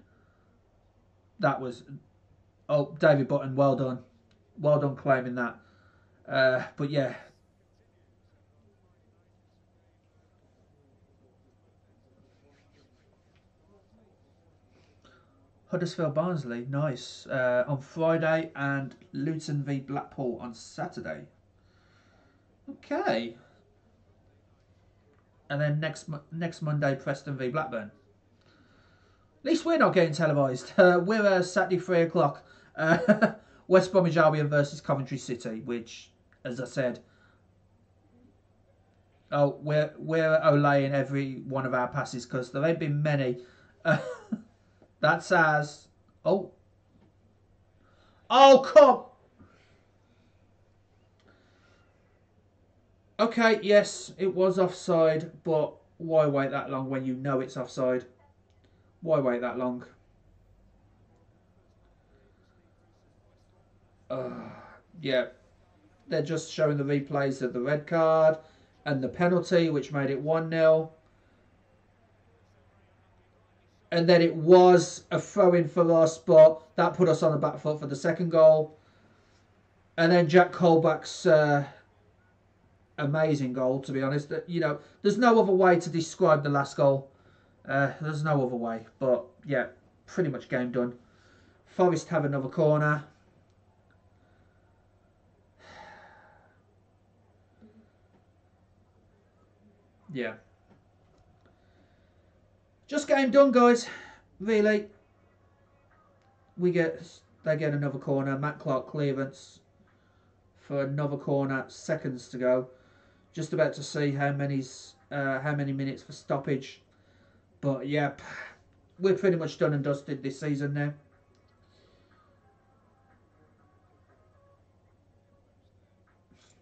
Speaker 1: That was... Oh, David Button, well done. Well done claiming that. Uh, but, yeah, Huddersfield Barnsley, nice. Uh, on Friday and Luton v Blackpool on Saturday. Okay. And then next next Monday, Preston v Blackburn. Least we're not getting televised. [LAUGHS] Uh, we're uh, Saturday, 3 o'clock. Uh, [LAUGHS] West Bromwich Albion versus Coventry City, which, as I said, oh, we're, we're olaying every one of our passes because there ain't been many. [LAUGHS] That's as. Oh. Oh, come. Okay, yes, it was offside, but why wait that long when you know it's offside? Why wait that long? Uh, yeah, they're just showing the replays of the red card and the penalty, which made it 1 0 and then it was a throw in for us, but that put us on the back foot for the second goal. And then Jack Colback's uh, amazing goal, to be honest. That you know, there's no other way to describe the last goal. Uh, there's no other way. But yeah, pretty much game done. Forest have another corner. [SIGHS] Yeah. Just game done, guys. Really. We get they get another corner. Matt Clarke clearance for another corner. Seconds to go. Just about to see how many's uh, how many minutes for stoppage. But yeah, we're pretty much done and dusted this season now.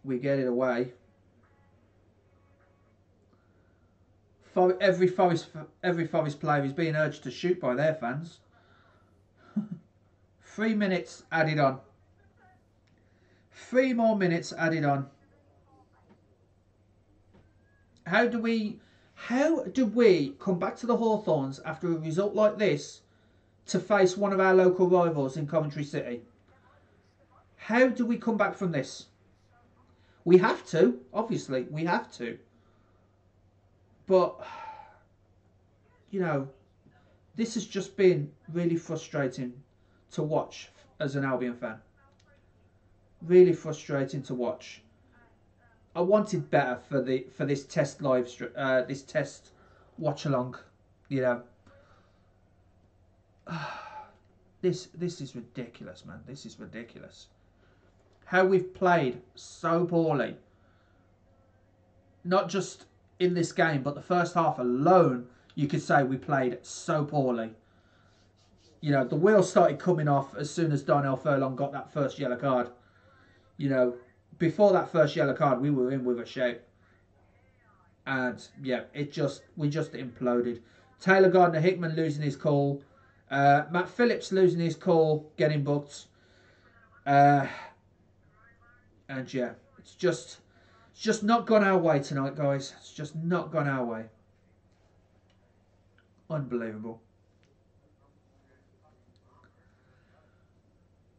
Speaker 1: We get it away. For every Forest every Forest player is being urged to shoot by their fans. [LAUGHS] Three minutes added on. Three more minutes added on. How do we how do we come back to the Hawthorns after a result like this to face one of our local rivals in Coventry City? How do we come back from this? We have to, obviously, we have to. But, you know, this has just been really frustrating to watch as an Albion fan. Really frustrating to watch. I wanted better for the for this test live uh, this test watch along, you know. [SIGHS] this this is ridiculous, man. This is ridiculous. How we've played so poorly. Not just in this game, but the first half alone, you could say we played so poorly. You know, the wheels started coming off as soon as Darnell Furlong got that first yellow card. You know, before that first yellow card, we were in with a shape. And yeah, it just we just imploded. Taylor Gardner Hickman losing his call. Uh, Matt Phillips losing his call, getting booked. Uh, and yeah, it's just it's just not gone our way tonight, guys. It's just not gone our way. Unbelievable.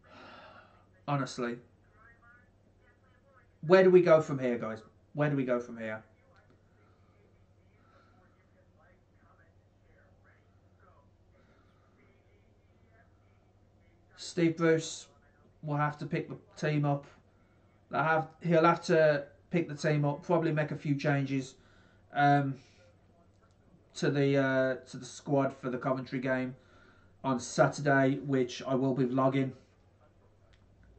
Speaker 1: [SIGHS] Honestly. Where do we go from here, guys? Where do we go from here? Steve Bruce will have to pick the team up. Have he'll have to pick the team up, probably make a few changes um, to the uh, to the squad for the Coventry game on Saturday, which I will be vlogging.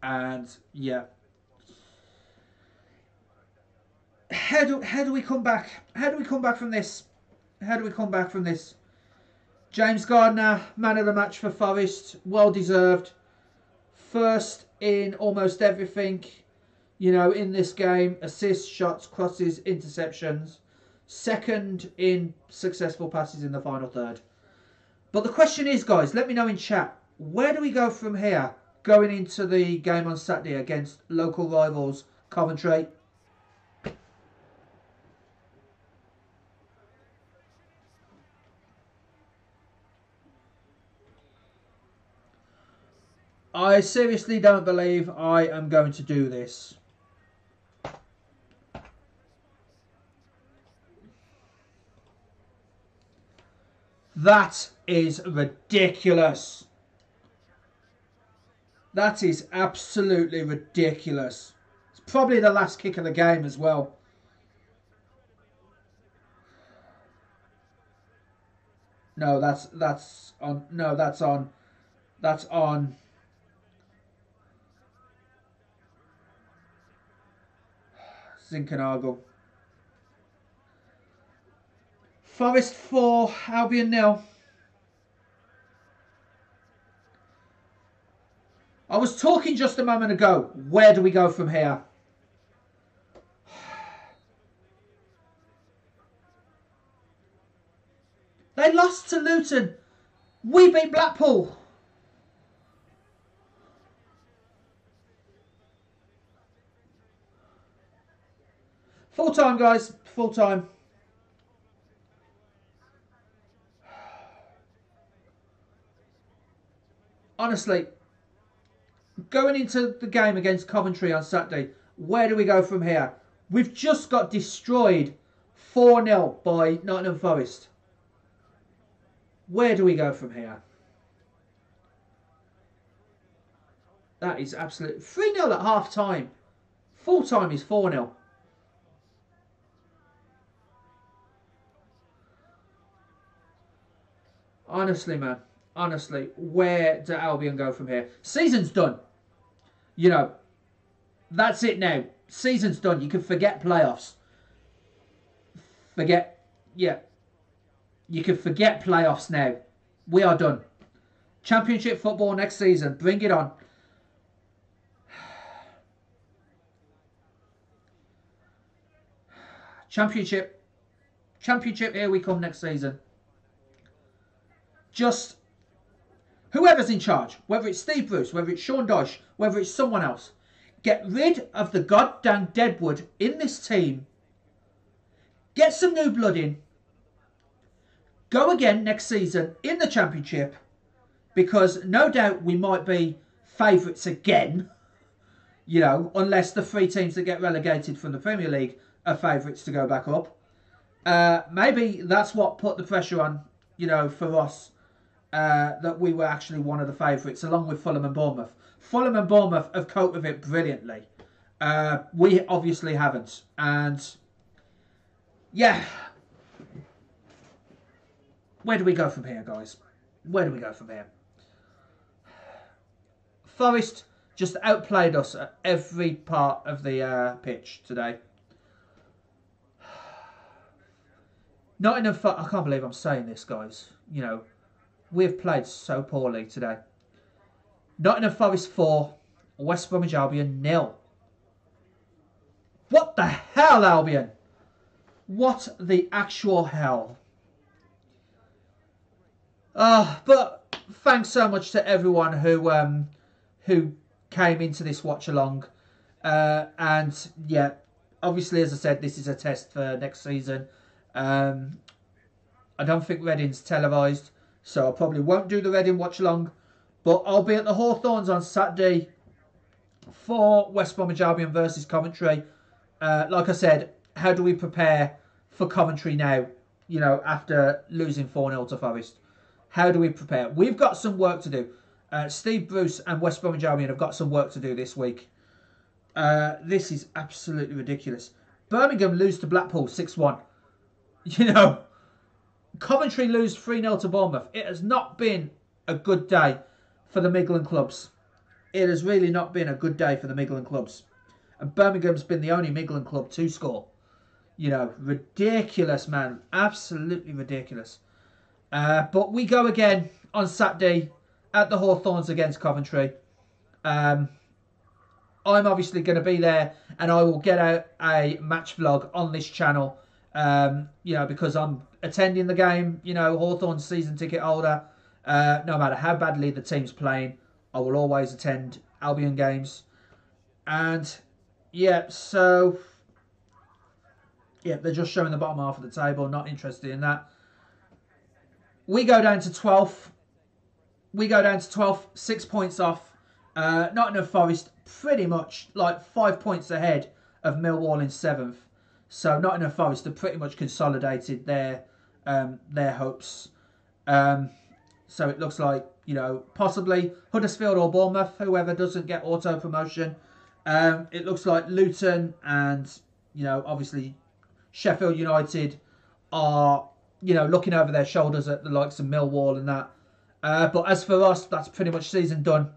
Speaker 1: And yeah, how do how do we come back? How do we come back from this? How do we come back from this? James Garner, man of the match for Forest, well deserved. First in almost everything, you know, in this game assists, shots, crosses, interceptions. Second in successful passes in the final third. But the question is, guys, let me know in chat where do we go from here going into the game on Saturday against local rivals Coventry? I seriously don't believe I am going to do this. That is ridiculous. That is absolutely ridiculous. It's probably the last kick of the game as well. No, that's that's on. No, that's on. That's on. Zinckernagel. Forest 4, Albion nil. I was talking just a moment ago. Where do we go from here? [SIGHS] They lost to Luton. We beat Blackpool. Full time, guys. Full time. Honestly, going into the game against Coventry on Saturday, where do we go from here? We've just got destroyed 4 0 by Nottingham Forest. Where do we go from here? That is absolute 3 0 at half time. Full time is 4 0. Honestly, man. Honestly, where do Albion go from here? Season's done. You know, that's it now. Season's done. You can forget playoffs. Forget, yeah. You can forget playoffs now. We are done. Championship football next season. Bring it on. [SIGHS] Championship. Championship, here we come next season. Just whoever's in charge, whether it's Steve Bruce, whether it's Sean Dyche, whether it's someone else, get rid of the goddamn deadwood in this team. Get some new blood in. Go again next season in the championship because no doubt we might be favourites again. [LAUGHS] You know, unless the three teams that get relegated from the Premier League are favourites to go back up. Uh, maybe that's what put the pressure on, you know, for us uh, that we were actually one of the favourites, along with Fulham and Bournemouth. Fulham and Bournemouth have coped with it brilliantly. Uh, we obviously haven't. And yeah. Where do we go from here, guys? Where do we go from here? Forest just outplayed us at every part of the uh, pitch today. [SIGHS] Nottingham I can't believe I'm saying this, guys. You know, we've played so poorly today. Nottingham Forest 4, West Bromwich Albion nil. What the hell, Albion? What the actual hell? Ah, but thanks so much to everyone who um who came into this watch along. Uh, and yeah, obviously, as I said, this is a test for next season. Um, I don't think Reading's televised, so I probably won't do the Reading watch along. But I'll be at the Hawthorns on Saturday for West Bromwich Albion versus Coventry. Uh, like I said, how do we prepare for Coventry now? You know, after losing 4 0 to Forest. How do we prepare? We've got some work to do. Uh, Steve Bruce and West Bromwich Albion have got some work to do this week. Uh, this is absolutely ridiculous. Birmingham lose to Blackpool 6 1. [LAUGHS] You know, Coventry lose 3 0 to Bournemouth. It has not been a good day for the Midland clubs. It has really not been a good day for the Midland clubs. And Birmingham's been the only Midland club to score. You know, ridiculous, man. Absolutely ridiculous. Uh, but we go again on Saturday at the Hawthorns against Coventry. Um, I'm obviously going to be there and I will get out a match vlog on this channel. Um, you know, because I'm attending the game, you know, Hawthorn's season ticket holder. Uh, no matter how badly the team's playing, I will always attend Albion games. And yeah, so yeah, they're just showing the bottom half of the table, not interested in that. We go down to 12th. We go down to 12th, six points off. Uh, Nottingham Forest pretty much like five points ahead of Millwall in seventh. So Nottingham Forest have pretty much consolidated their um, their hopes. Um, so it looks like you know possibly Huddersfield or Bournemouth, whoever doesn't get auto promotion. Um, it looks like Luton and you know obviously Sheffield United are you know looking over their shoulders at the likes of Millwall and that. Uh, but as for us, that's pretty much season done.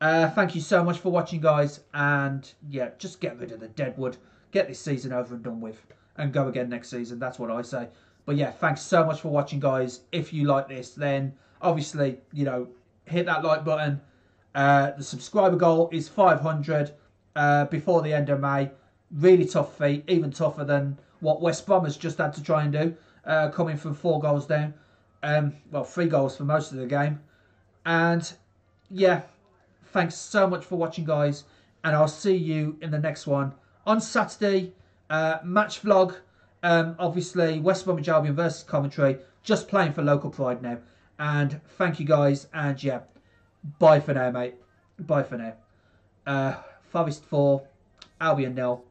Speaker 1: Uh, thank you so much for watching, guys. And yeah, just get rid of the Deadwood. Get this season over and done with. And go again next season. That's what I say. But yeah, thanks so much for watching, guys. If you like this, then obviously, you know, hit that like button. Uh, the subscriber goal is 500 uh, before the end of May. Really tough feat. Even tougher than what West Brom has just had to try and do. Uh, coming from four goals down. Um, well, three goals for most of the game. And yeah, thanks so much for watching, guys. And I'll see you in the next one on Saturday. Uh, match vlog. Um, obviously, West Bromwich Albion versus Coventry. Just playing for local pride now. And thank you, guys. And yeah, bye for now, mate. Bye for now. Uh, Forest 4, Albion nil.